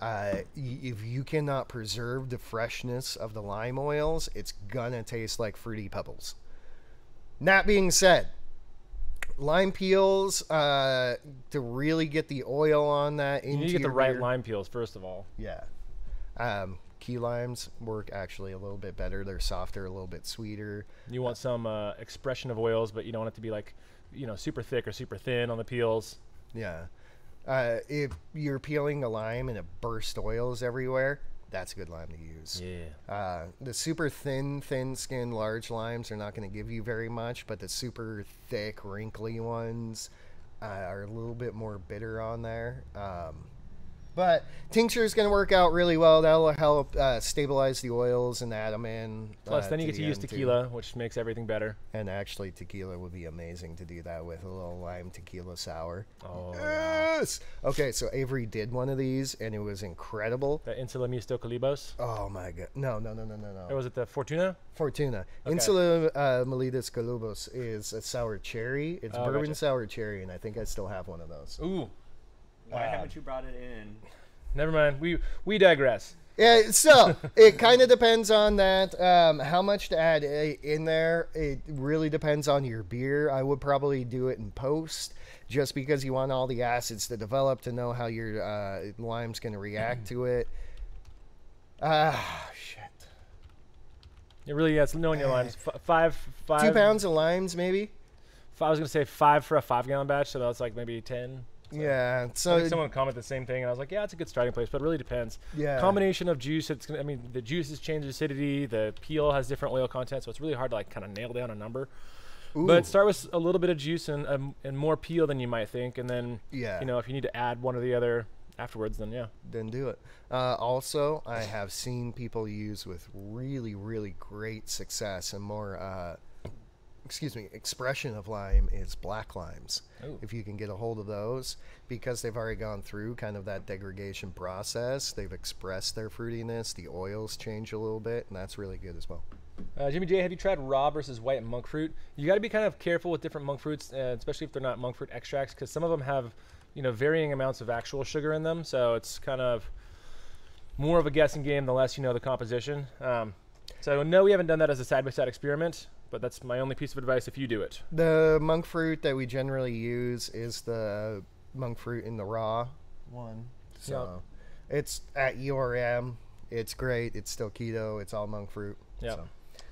Uh, if you cannot preserve the freshness of the lime oils, it's gonna taste like fruity pebbles. That being said, lime peels uh, to really get the oil on that. you need to get the right beer- lime peels first of all. Yeah. Um, key limes work actually a little bit better. They're softer, a little bit sweeter. You want some uh, expression of oils, but you don't want it to be like, you know, super thick or super thin on the peels. Yeah. Uh, if you're peeling a lime and it bursts oils everywhere, that's a good lime to use. Yeah. Uh, the super thin, thin skinned large limes are not going to give you very much, but the super thick, wrinkly ones uh, are a little bit more bitter on there. Um, but tincture is going to work out really well. That'll help uh, stabilize the oils and add them in. Plus, uh, then you get to use end, too. tequila, which makes everything better. And actually, tequila would be amazing to do that with a little lime tequila sour. Oh, Yes. Okay, so Avery did one of these, and it was incredible. the Insula Multos Callibus. Oh my god! No, no, no, no, no, no. Or was it the Fortuna? Fortuna. Okay. Insula uh, Multos Callibus is a sour cherry. It's Oh, bourbon gotcha. sour cherry, and I think I still have one of those. Ooh. Why Uh, haven't you brought it in? Never mind. We we digress. Yeah, so it kind of depends on that. Um, how much to add in there? It really depends on your beer. I would probably do it in post, just because you want all the acids to develop to know how your uh, lime's going to react to it. Ah, shit. It really yeah, it's knowing your limes. F- five five Two pounds of limes, maybe. I was gonna say five for a five gallon batch, so that's like maybe ten. Yeah. I So someone commented the same thing, and I was like, yeah, it's a good starting place, but it really depends. yeah. Combination of juice. It's gonna, I mean, the juices change acidity. The peel has different oil content, so it's really hard to like kind of nail down a number. Ooh, But start with a little bit of juice and um, and more peel than you might think, and then yeah. you know if you need to add one or the other afterwards, then yeah. then do it. Uh, also, I have seen people use with really, really great success and more, uh, excuse me, expression of lime is black limes. Ooh. If you can get a hold of those, because they've already gone through kind of that degradation process, they've expressed their fruitiness, the oils change a little bit, and that's really good as well. Uh, Jimmy J, have you tried raw versus white monk fruit? You got to be kind of careful with different monk fruits, uh, especially if they're not monk fruit extracts, because some of them have, you know, varying amounts of actual sugar in them. So it's kind of more of a guessing game the less you know the composition. Um, so no, we haven't done that as a side-by-side experiment, but that's my only piece of advice if you do it. The monk fruit that we generally use is the monk fruit in the raw one. So it's at URM. It's great. It's still keto. It's all monk fruit. Yeah. So.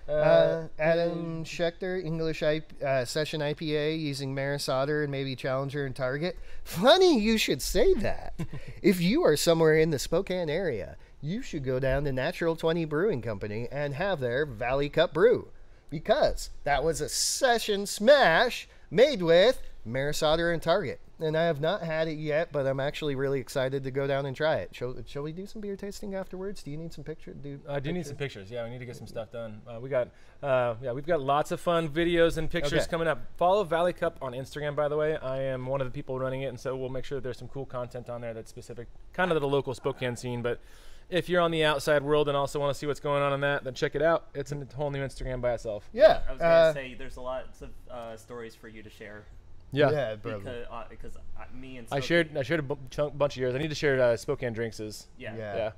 Uh, Adam Schechter, English I, uh, Session IPA using Maris Otter and maybe Challenger and Target. Funny you should say that. if you are somewhere in the Spokane area, you should go down to Natural 20 Brewing Company and have their Valley Cup brew because that was a session smash made with Maris Otter and Target and I have not had it yet, but I'm actually really excited to go down and try it. Shall, shall we do some beer tasting afterwards? Do you need some pictures? Do I do need some pictures. Yeah, we need to get some stuff done. Uh, we got, uh, yeah, we've got lots of fun videos and pictures Okay. coming up. Follow Valley Cup on Instagram, by the way. I am one of the people running it, and so we'll make sure there's some cool content on there that's specific, kind of the local Spokane scene. But if you're on the outside world and also want to see what's going on in that, then check it out. It's a whole new Instagram by itself. Yeah. I was gonna uh, say there's a lots of uh, stories for you to share Yeah. Yeah, probably. because uh, because uh, me and I Sophie- shared I shared a chunk, bunch of yours. I need to share uh, Spokane drinks. Is yeah Yeah. yeah.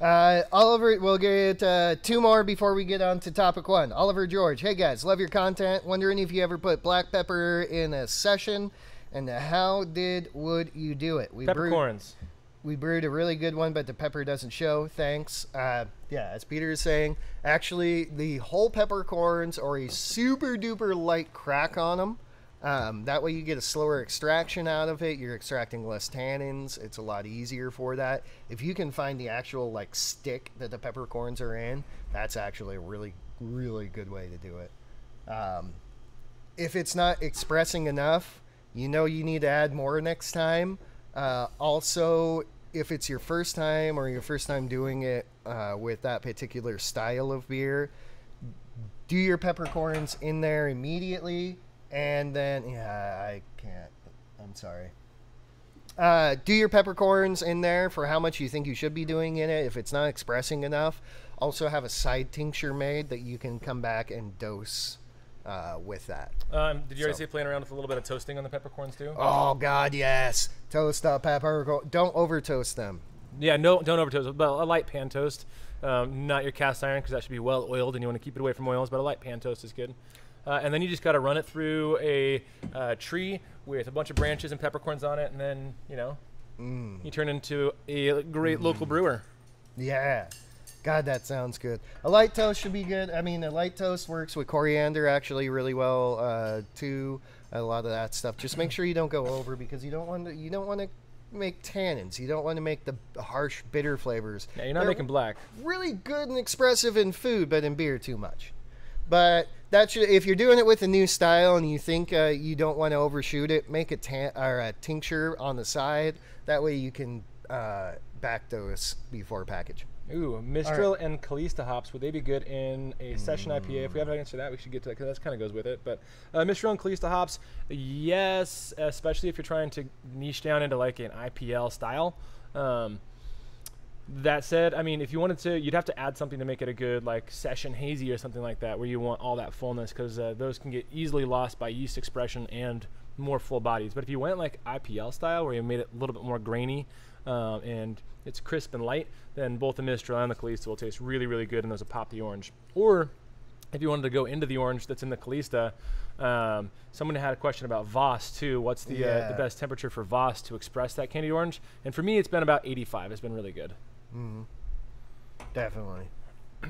Uh, Oliver, we'll get uh, two more before we get on to topic one. Oliver George, hey guys, love your content. Wondering if you ever put black pepper in a session, and how did would you do it? We brewed, Peppercorns. We brewed a really good one, but the pepper doesn't show. Thanks. Uh, yeah, as Peter is saying, actually, the whole peppercorns are a super duper light crack on them. Um, that way, you get a slower extraction out of it. You're extracting less tannins. It's a lot easier for that. If you can find the actual like stick that the peppercorns are in, that's actually a really, really good way to do it. Um, if it's not expressing enough, you know you need to add more next time. Uh, also, if it's your first time or your first time doing it uh, with that particular style of beer, do your peppercorns in there immediately, and then yeah, I can't. I'm sorry. Uh, do your peppercorns in there for how much you think you should be doing in it. If it's not expressing enough, also have a side tincture made that you can come back and dose uh, with that. Um, did you already So- say playing around with a little bit of toasting on the peppercorns too? Oh God, yes! Toast the pepper. Don't over toast them. Yeah, no, don't over toast. But a light pan toast, um, not your cast iron, because that should be well oiled, and you want to keep it away from oils. But a light pan toast is good. Uh, and then you just got to run it through a uh, tree with a bunch of branches and peppercorns on it, and then you know Mm. you turn into a great local brewer. Yeah. God, that sounds good. A light toast should be good. I mean, a light toast works with coriander actually really well uh, too. A lot of that stuff. Just make sure you don't go over because you don't want to. You don't want to make tannins. You don't want to make the harsh, bitter flavors. Yeah, you're not They're making black. really good and expressive in food, but in beer too much. But that should, if you're doing it with a new style and you think uh, you don't want to overshoot it, make a tan or a tincture on the side. That way you can uh, back those before package. Ooh, Mistral and Callista hops. Would they be good in a session IPA? If we have an answer to that, we should get to that because that kind of goes with it. But uh, Mistral and Callista hops, yes, especially if you're trying to niche down into like an IPL style. Um, that said, I mean, if you wanted to, you'd have to add something to make it a good like session hazy or something like that, where you want all that fullness because uh, those can get easily lost by yeast expression and more full bodies. But if you went like IPL style, where you made it a little bit more grainy um, and it's crisp and light, then both the Mistral and the Callista will taste really, really good, and those will pop the orange. Or if you wanted to go into the orange that's in the Callista, um, someone had a question about Voss too. What's the uh, the best temperature for Voss to express that candied orange? And for me, it's been about 85. It's been really good. Definitely.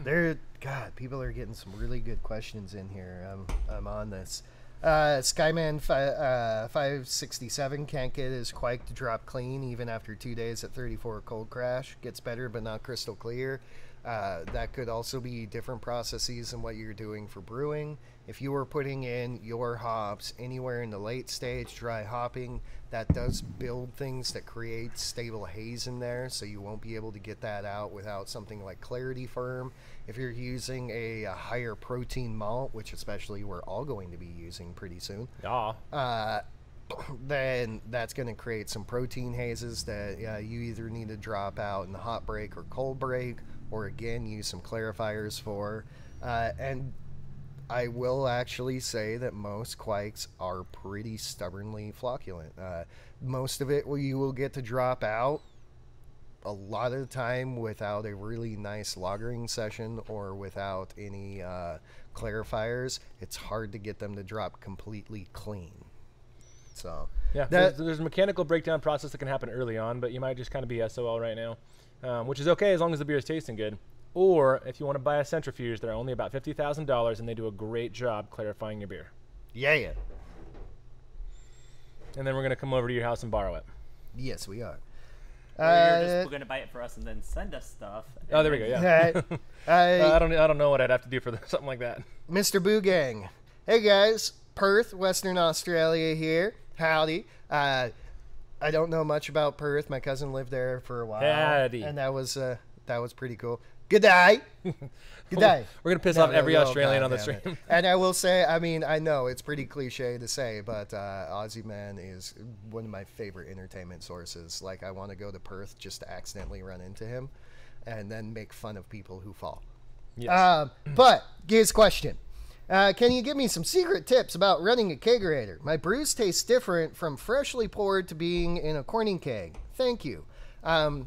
There, God, people are getting some really good questions in here. I'm, I'm on this. Uh, Skyman fi- uh, 567 can't get his kveik to drop clean even after two days at 34 cold crash. Gets better, but not crystal clear. Uh, that could also be different processes and what you're doing for brewing. If you were putting in your hops anywhere in the late stage dry hopping, that does build things that create stable haze in there, so you won't be able to get that out without something like Clarity Ferm. If you're using a, a higher protein malt, which especially we're all going to be using pretty soon, Yeah. uh, then that's going to create some protein hazes that uh, you either need to drop out in the hot break or cold break, or again use some clarifiers for. Uh, and I will actually say that most kveiks are pretty stubbornly flocculent. Uh, most of it will you will get to drop out a lot of the time without a really nice lagering session or without any uh, clarifiers. It's hard to get them to drop completely clean. So Yeah, That- there's, there's a mechanical breakdown process that can happen early on, but you might just kind of be SOL right now, um, which is okay as long as the beer is tasting good. Or if you want to buy a centrifuge, they're only about fifty thousand dollars, and they do a great job clarifying your beer. Yeah, yeah. And then we're gonna come over to your house and borrow it. Yes, we are. Or you're just Uh, going to buy it for us and then send us stuff. Oh, there we go. Yeah. uh, Uh, I I, don't. I don't know what I'd have to do for the, something like that. Mr. Boogang. Hey guys, Perth, Western Australia here. Howdy. Uh, I don't know much about Perth. My cousin lived there for a while, Howdy. and that was uh, that was pretty cool. Good day. Good day. We're gonna piss No, off every no, Australian God on the damn it. stream. And I will say, I mean, I know it's pretty cliche to say, but uh, Aussie Man is one of my favorite entertainment sources. Like, I want to go to Perth just to accidentally run into him, and then make fun of people who fall. Yes. Um, but Giz question. Uh, can you give me some secret tips about running a kegerator? My brews taste different from freshly poured to being in a corny keg. Thank you. Um,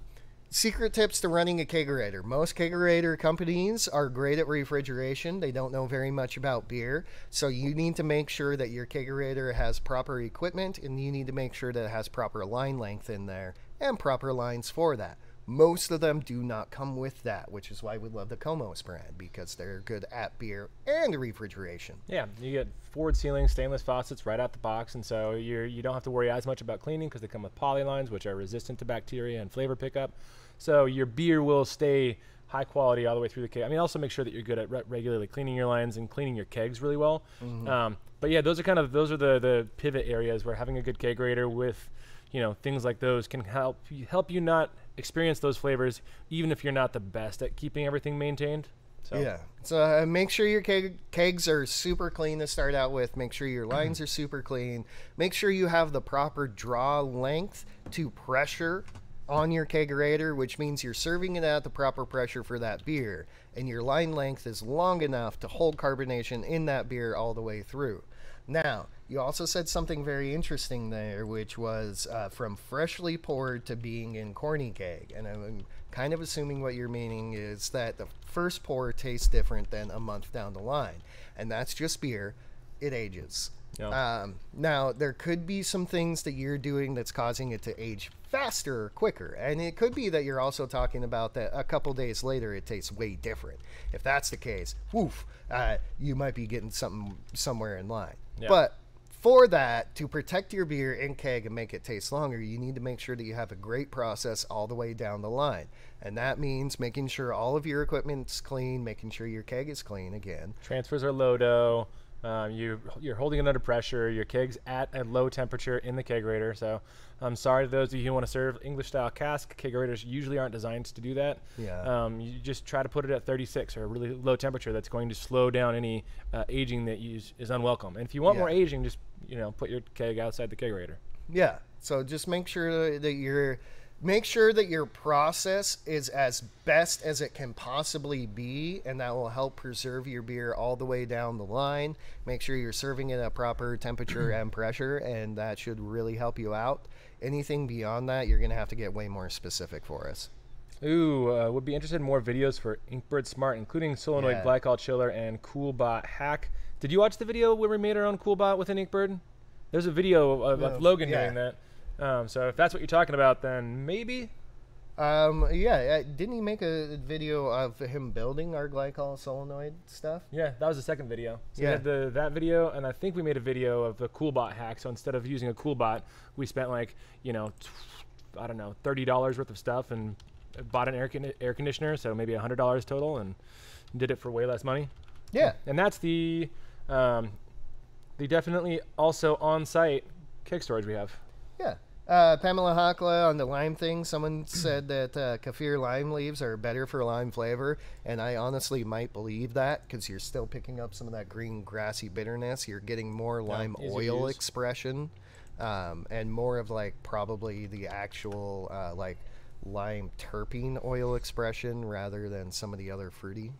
secret tips to running a kegerator. Most kegerator companies are great at refrigeration. They don't know very much about beer. So you need to make sure that your kegerator has proper equipment and you need to make sure that it has proper line length in there and proper lines for that. Most of them do not come with that, which is why we love the Komos brand because they're good at beer and refrigeration. Yeah, you get forward sealing stainless faucets right out the box, and so you're you don't have to worry as much about cleaning because they come with poly lines, which are resistant to bacteria and flavor pickup. So your beer will stay high quality all the way through the keg. I mean, also make sure that you're good at re- regularly cleaning your lines and cleaning your kegs really well. Um, but yeah, those are kind of those are the the pivot areas where having a good kegerator with you know things like those can help you, help you not experience those flavors, even if you're not the best at keeping everything maintained. So Yeah. So uh, make sure your keg- kegs are super clean to start out with. Make sure your lines are super clean. Make sure you have the proper draw length to pressure on your kegerator, which means you're serving it at the proper pressure for that beer, and your line length is long enough to hold carbonation in that beer all the way through. Now, you also said something very interesting there, which was uh, from freshly poured to being in corny keg. And I'm kind of assuming what you're meaning is that the first pour tastes different than a month down the line. And that's just beer, it ages. Yeah. Um, now, there could be some things that you're doing that's causing it to age faster or quicker. And it could be that you're also talking about that a couple days later it tastes way different. If that's the case, woof, uh, you might be getting something somewhere in line. Yeah. But for that, to protect your beer in keg and make it taste longer, you need to make sure that you have a great process all the way down the line. And that means making sure all of your equipment's clean, making sure your keg is clean again. Transfers are low dough. Um, you you're holding it under pressure. Your keg's at a low temperature in the kegerator. So I'm sorry to those of you who want to serve English style cask. Kegerators usually aren't designed to do that. Yeah. Um, you just try to put it at 36 or a really low temperature. That's going to slow down any uh, aging that you use, is unwelcome. And if you want more aging, just you know put your keg outside the kegerator. Yeah. So just make sure that you're make sure that your process is as best as it can possibly be and that will help preserve your beer all the way down the line. Make sure you're serving it at proper temperature and pressure and that should really help you out. Anything beyond that, you're going to have to get way more specific for us. Ooh, uh, would be interested in more videos for Inkbird Smart, including solenoid Yeah. glycol chiller and Coolbot hack. Did you watch the video where we made our own Coolbot with an Inkbird? There's a video of, of Yeah. Logan Yeah. doing that. Um, so if that's what you're talking about, then maybe. Um, yeah, uh, didn't he make a video of him building our glycol solenoid stuff? Yeah, that was the second video. So we Yeah. had the that video, and I think we made a video of the Coolbot hack. So instead of using a Coolbot, we spent like you know, I don't know, thirty dollars worth of stuff and bought an air, con- air conditioner. So maybe hundred dollars total, and did it for way less money. Yeah. and that's the um, the definitely also on-site kick storage we have. Yeah. Uh, Pamela Hakla on the lime thing, someone said that uh, kaffir lime leaves are better for lime flavor, and I honestly might believe that because you're still picking up some of that green grassy bitterness. You're getting more lime to oil expression, um, and more of like probably the actual uh, like lime terpene oil expression rather than some of the other fruity.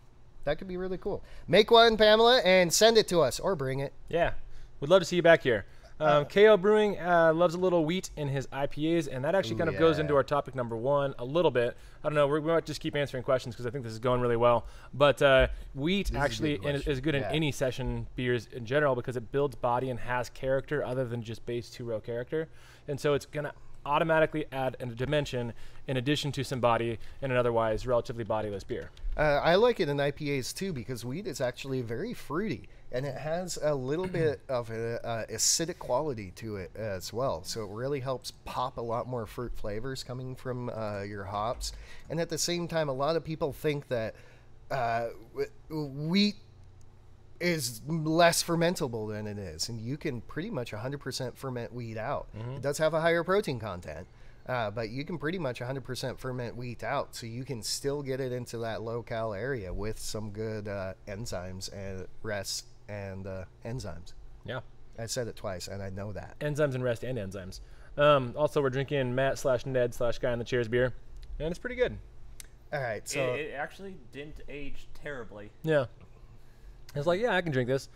That could be really cool. Make one, Pamela, and send it to us or bring it. Yeah, we'd love to see you back here. Um, KO Brewing uh, loves a little wheat in his IPAs, and that actually Ooh, kind of goes into our topic number one a little bit. I don't know, we're, we might just keep answering questions because I think this is going really well. But uh, wheat is a actually good in- is, good in Yeah. any session beers in general because it builds body and has character other than just base two row character. And so it's gonna automatically add a dimension in addition to some body in an otherwise relatively bodiless beer. Uh, I like it in IPAs too because wheat is actually very fruity and it has a little bit of an acidic quality to it as well. So it really helps pop a lot more fruit flavors coming from uh, your hops. And at the same time, a lot of people think that uh, wheat is less fermentable than it is, and you can pretty much 100% ferment wheat out. Mm-hmm. It does have a higher protein content, uh, but you can pretty much 100% ferment wheat out, so you can still get it into that low cal area with some good uh, enzymes and rest and uh, enzymes. Yeah, I said it twice, and I know that enzymes and rest and enzymes. Um, also, we're drinking Matt slash Ned slash guy in the chairs beer, and it's pretty good. All right, so it, it actually didn't age terribly. Yeah, it's like, yeah, I can drink this.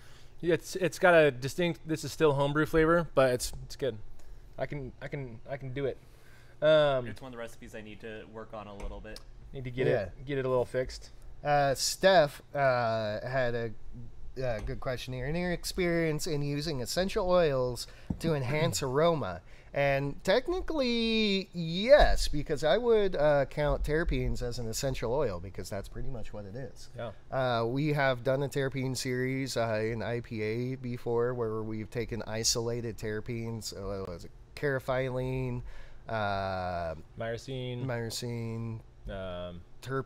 It's it's got a distinct. This is still homebrew flavor, but it's it's good. I can I can I can do it. Um, it's one of the recipes I need to work on a little bit. Need to get yeah. it get it a little fixed. Uh, Steph uh, had a uh, good question here. In your experience in using essential oils to enhance aroma, and technically, yes, because I would uh, count terpenes as an essential oil because that's pretty much what it is. Yeah. Uh, we have done a terpene series uh, in IPA before where we've taken isolated terpenes. Uh, was it caryophyllene, uh, myrcene, myrcene, um, terp,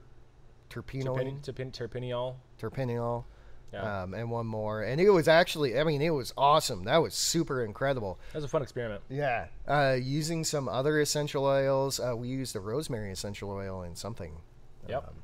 terpenoline, terpen, terpineol, terpineol yeah. Um, and one more, and it was actually, I mean, it was awesome. That was super incredible. That was a fun experiment. Yeah, uh, using some other essential oils, uh, we used a rosemary essential oil in something. Yep. Um,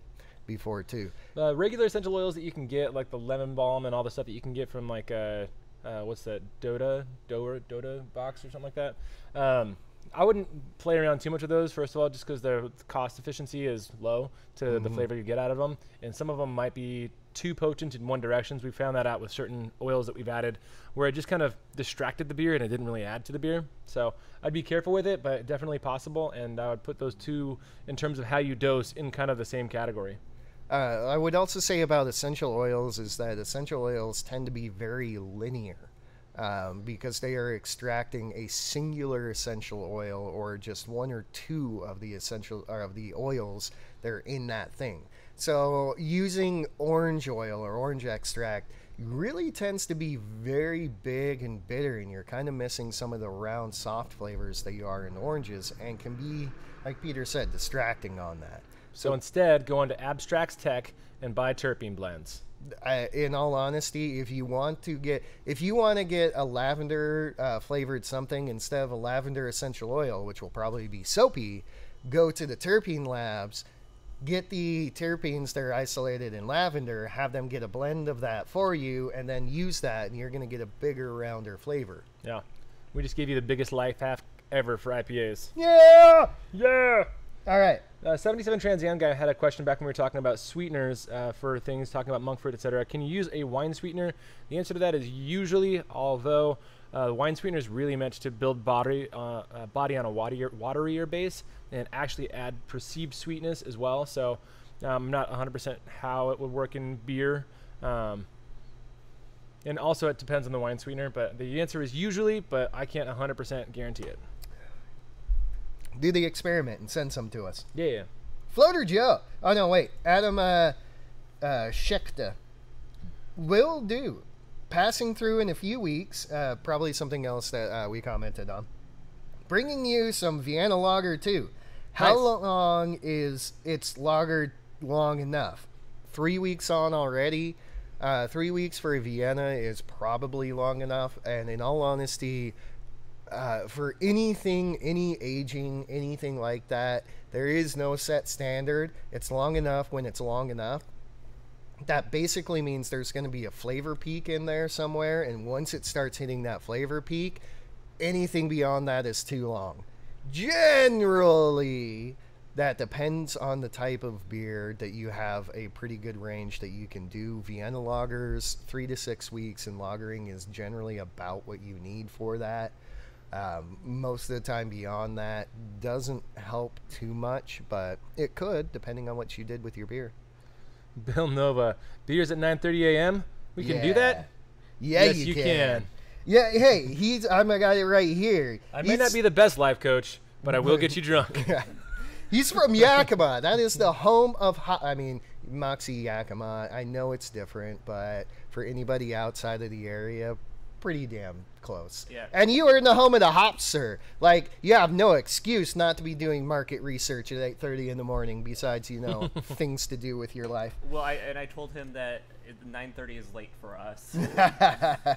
before too. The regular essential oils that you can get, like the lemon balm and all the stuff that you can get from like uh, uh what's that Dota Dota Dota box or something like that. Um, I wouldn't play around too much with those. First of all, just because their cost efficiency is low to mm-hmm. the flavor you get out of them, and some of them might be too potent in one direction. We found that out with certain oils that we've added, where it just kind of distracted the beer and it didn't really add to the beer. So I'd be careful with it, but definitely possible. And I would put those two in terms of how you dose in kind of the same category. Uh, I would also say about essential oils is that essential oils tend to be very linear. Um, because they are extracting a singular essential oil or just one or two of the essential of the oils that are in that thing. So using orange oil or orange extract really tends to be very big and bitter, and you're kind of missing some of the round, soft flavors that you are in oranges, and can be, like Peter said, distracting on that. So, so instead, go into Abstrax Tech and buy terpene blends. Uh, in all honesty, if you want to get if you want to get a lavender uh, flavored something instead of a lavender essential oil, which will probably be soapy, go to the Terpene Labs get the terpenes that are isolated in lavender, have them get a blend of that for you, and then use that, and you're going to get a bigger, rounder flavor. Yeah. We just gave you the biggest life hack ever for IPAs. Yeah! Yeah! All right. Uh, 77 Transam guy had a question back when we were talking about sweeteners uh, for things, talking about monk fruit, etc. Can you use a wine sweetener? The answer to that is usually, although uh, wine sweetener is really meant to build body, uh, uh, body on a waterier, waterier base and actually add perceived sweetness as well. So I'm um, not 100% how it would work in beer. Um, and also, it depends on the wine sweetener, but the answer is usually, but I can't 100% guarantee it. Do the experiment and send some to us. Yeah, yeah. Floater Joe. Oh, no, wait. Adam uh, uh, Schechter. Will do passing through in a few weeks, uh, probably something else that uh, we commented on. Bringing you some Vienna Lager too. How nice. long is its lager long enough? Three weeks on already. Uh, three weeks for Vienna is probably long enough. And in all honesty, uh, for anything, any aging, anything like that, there is no set standard. It's long enough when it's long enough that basically means there's going to be a flavor peak in there somewhere and once it starts hitting that flavor peak anything beyond that is too long. Generally that depends on the type of beer that you have a pretty good range that you can do. Vienna lagers three to six weeks and lagering is generally about what you need for that. Um, most of the time beyond that doesn't help too much but it could depending on what you did with your beer Bill Nova, beers at 9:30 a.m. We can do that. Yeah, yes, you, you can. can. Yeah, hey, he's. I'm. I got it right here. I may not be the best life coach, but I will get you drunk. He's from Yakima. That is the home of. I mean, Moxee Yakima. I know it's different, but for anybody outside of the area, pretty damn close. Yeah. And you are in the home of the hops, sir. Like you have no excuse not to be doing market research at eight thirty in the morning. Besides, you know, things to do with your life. Well, I and I told him that 9:30 is late for us.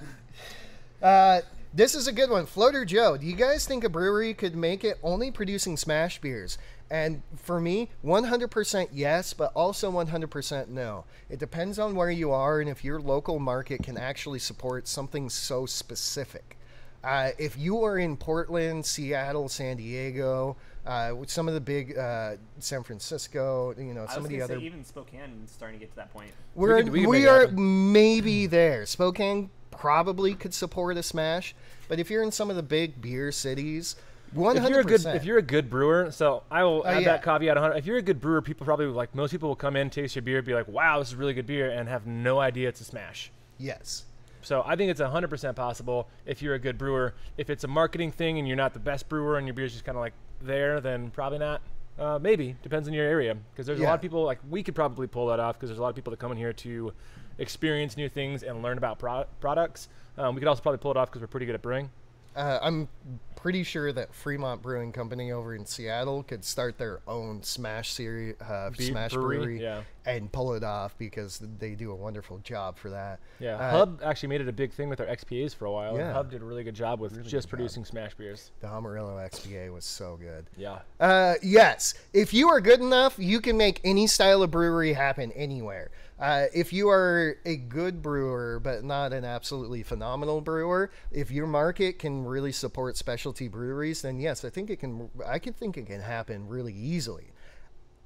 Uh, this is a good one. Floater Joe, do you guys think a brewery could make it only producing smash beers? And for me, 100% yes, but also 100% no. It depends on where you are and if your local market can actually support something so specific. Uh, if you are in Portland, Seattle, San Diego, uh, with some of the big uh, San Francisco, you know, I some was of the gonna other even Spokane is starting to get to that point. we're could- we, we could make are maybe there. Spokane probably could support a smash, but if you're in some of the big beer cities, one if you're hundred a good percent. if you're a good brewer, so I will add Oh, yeah. that caveat. 100, if you're a good brewer, people probably like most people will come in, taste your beer, be like, "Wow, this is really good beer," and have no idea it's a smash. yes, So I think it's 100% possible if you're a good brewer. If it's a marketing thing and you're not the best brewer and your beer's just kind of like there, then probably not. Uh, maybe depends on your area because there's a lot of people like we could probably pull that off because there's a lot of people that come in here to experience new things and learn about pro- products. Um, we could also probably pull it off because we're pretty good at brewing. Uh, I'm pretty sure that Fremont Brewing Company over in Seattle could start their own smash series, uh, Be- smash brewery, brewery, yeah. and pull it off because they do a wonderful job for that. Yeah, Uh, Hub actually made it a big thing with their XPAs for a while. Yeah. Hub did a really good job with Really just job. producing smash beers. The Amarillo XPA was so good. Yeah. Uh, yes. If you are good enough, you can make any style of brewery happen anywhere. Uh, if you are a good brewer, but not an absolutely phenomenal brewer, if your market can really support specialty breweries, then yes, I think it can. I could think it can happen really easily.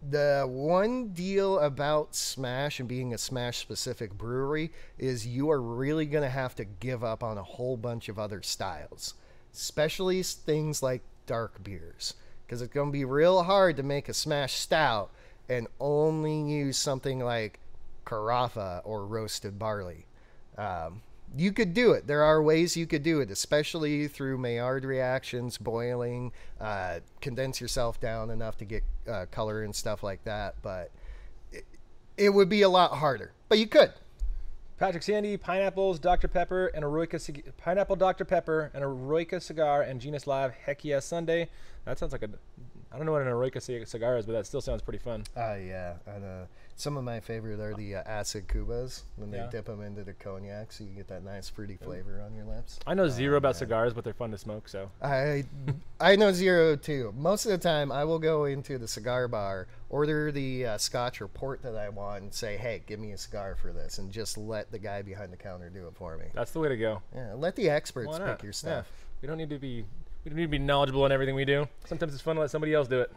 The one deal about Smash and being a Smash specific brewery is you are really going to have to give up on a whole bunch of other styles, especially things like dark beers, because it's going to be real hard to make a Smash stout and only use something like carafa or roasted barley. Um, you could do it. There are ways you could do it, especially through Maillard reactions, boiling, uh, condense yourself down enough to get uh, color and stuff like that. But it, it would be a lot harder. But you could. Patrick Sandy, pineapples, Dr. Pepper, and Eroica cig- pineapple Dr. Pepper, and Eroica cigar, and Genus Live Heck Yeah Sunday. That sounds like a. I don't know what an Eroica ci- cigar is, but that still sounds pretty fun. Uh, yeah. And, uh, some of my favorite are the uh, acid cubas when they Yeah. dip them into the cognac, so you get that nice fruity flavor on your lips. I know zero Oh, about man. cigars, but they're fun to smoke. So I I know zero too. Most of the time, I will go into the cigar bar, order the uh, Scotch or port that I want, and say, "Hey, give me a cigar for this," and just let the guy behind the counter do it for me. that's the way to go. Yeah, let the experts pick your Yeah. stuff. We don't need to be. We need to be knowledgeable in everything we do. Sometimes it's fun to let somebody else do it.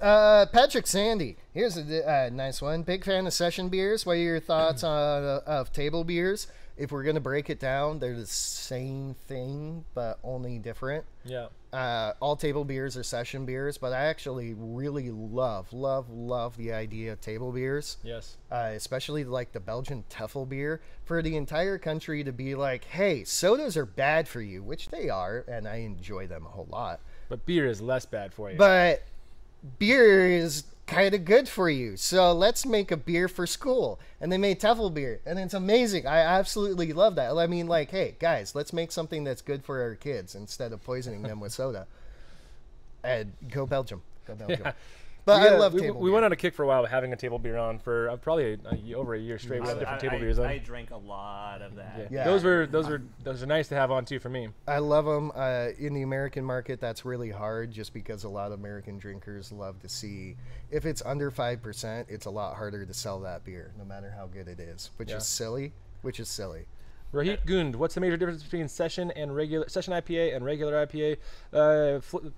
Uh, Patrick Sandy, here's a uh, nice one. Big fan of session beers. What are your thoughts on uh, of table beers? If we're gonna break it down, they're the same thing but only different. Yeah. uh, all table beers are session beers, but I actually really love, love, love the idea of table beers, Yes. uh, especially like the Belgian Tafel beer, for the entire country to be like, hey, sodas are bad for you, which they are, and I enjoy them a whole lot. But beer is less bad for you. But beer is kind of good for you, so let's make a beer for school. And they made Tafel beer, and it's amazing. I absolutely love that. I mean, like, hey, guys, let's make something that's good for our kids instead of poisoning them with soda. And go Belgium. Go Belgium. Yeah. But We, I uh, love we, table we beer. went on a kick for a while with having a table beer on for uh, probably a, a, over a year straight. We had different I, table I- beers on. I drank a lot of that. yeah. Yeah. Those were those were those are nice to have on too for me. I love them. Uh, in the American market, that's really hard just because a lot of American drinkers love to see if it's under 5%, it's a lot harder to sell that beer, no matter how good it is, which Yeah. is silly. Which is silly. Rohit Gund, what's the major difference between session and regular session IPA and regular IPA? Uh, fl-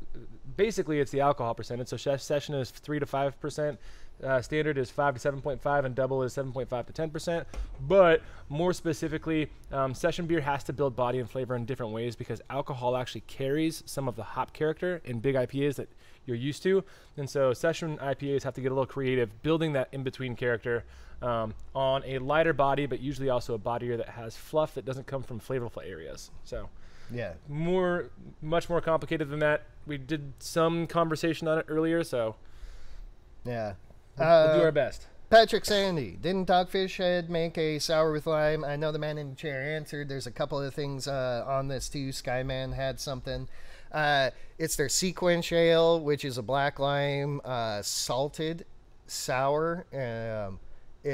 basically, it's the alcohol percentage. So session is three to five percent. Uh, standard is five to seven point five, and double is seven point five to ten percent. But more specifically, um, session beer has to build body and flavor in different ways because alcohol actually carries some of the hop character in big IPAs that you're used to, and so session IPAs have to get a little creative, building that in between character um, on a lighter body, but usually also a body that has fluff that doesn't come from flavorful areas. So Yeah. more, much more complicated than that. We did some conversation on it earlier, so Yeah. we'll, we'll do Uh, our best. Patrick Sandy, didn't Dogfish Head make a sour with lime? I know the man in the chair answered. There's a couple of things uh, on this too. Skyman had something. Uh, it's their SeaQuench Ale, which is a black lime uh, salted sour. Um,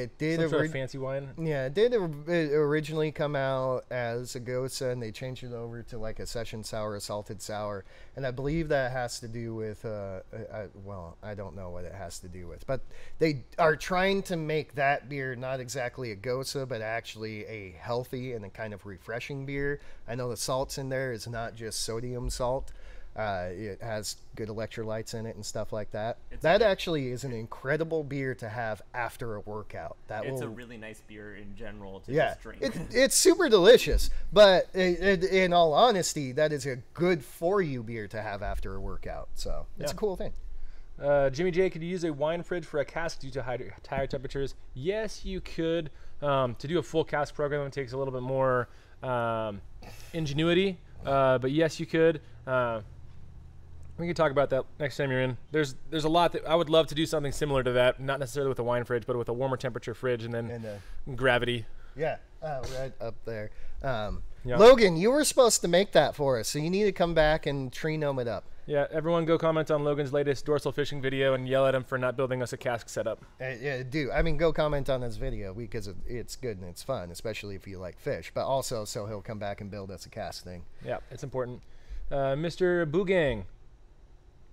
it did Some sort of fancy wine. yeah, it did it originally come out as a Gose, and they changed it over to like a session sour, a salted sour, and I believe that has to do with, uh, I, well, I don't know what it has to do with, but they are trying to make that beer not exactly a Gose, but actually a healthy and a kind of refreshing beer. I know the salts in there is not just sodium salt. Uh, it has good electrolytes in it and stuff like that. It's that a- actually is an incredible beer to have after a workout. That It's will a really nice beer in general to yeah, just drink. it's it's super delicious. But i i in all honesty, that is a good for you beer to have after a workout. So it's a cool thing. Uh, Jimmy J, could you use a wine fridge for a cask due to high, higher temperatures? Yes, you could. Um, to do a full cask program, it takes a little bit more um, ingenuity, uh, but yes, you could. Uh, we can talk about that next time you're in. There's there's a lot that I would love to do something similar to that, not necessarily with a wine fridge, but with a warmer temperature fridge and then And uh, gravity. yeah, uh, right up there. Um, Yeah. Logan, you were supposed to make that for us, so you need to come back and tree gnome it up. Yeah, everyone go comment on Logan's latest dorsal fishing video and yell at him for not building us a cask setup. Uh, yeah, do I mean go comment on this video because it, it's good and it's fun, especially if you like fish. But also, so he'll come back and build us a cask thing. Yeah, it's important. Uh, Mr. Boogang.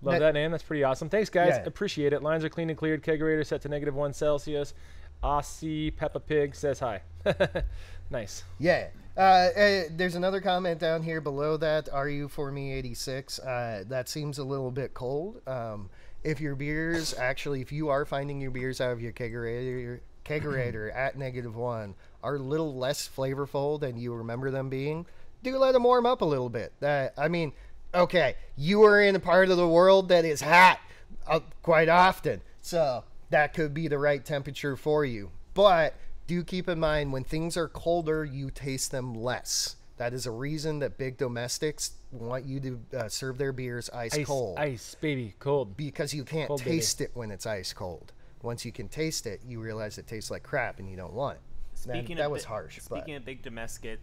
Love That- that, name. That's pretty awesome. Thanks, guys. Yeah. Appreciate it. Lines are clean and cleared. Kegerator set to negative one Celsius. Aussie Peppa Pig says hi. nice. Yeah. Uh, uh, there's another comment down here below that. Are you for me 86? Uh, that seems a little bit cold. Um, if your beers actually, if you are finding your beers out of your kegerator, kegerator at negative one are a little less flavorful than you remember them being, do let them warm up a little bit. Uh, I mean, okay, you are in a part of the world that is hot uh, quite often, so that could be the right temperature for you. But do keep in mind when things are colder, you taste them less. That is a reason that big domestics want you to uh, serve their beers ice, Ice, cold ice, baby, cold. because you can't Cold, baby. taste it when it's ice cold. Once you can taste it, you realize it tastes like crap and you don't want it. Man, Speaking that of was bi- harsh. But Speaking of big domestic,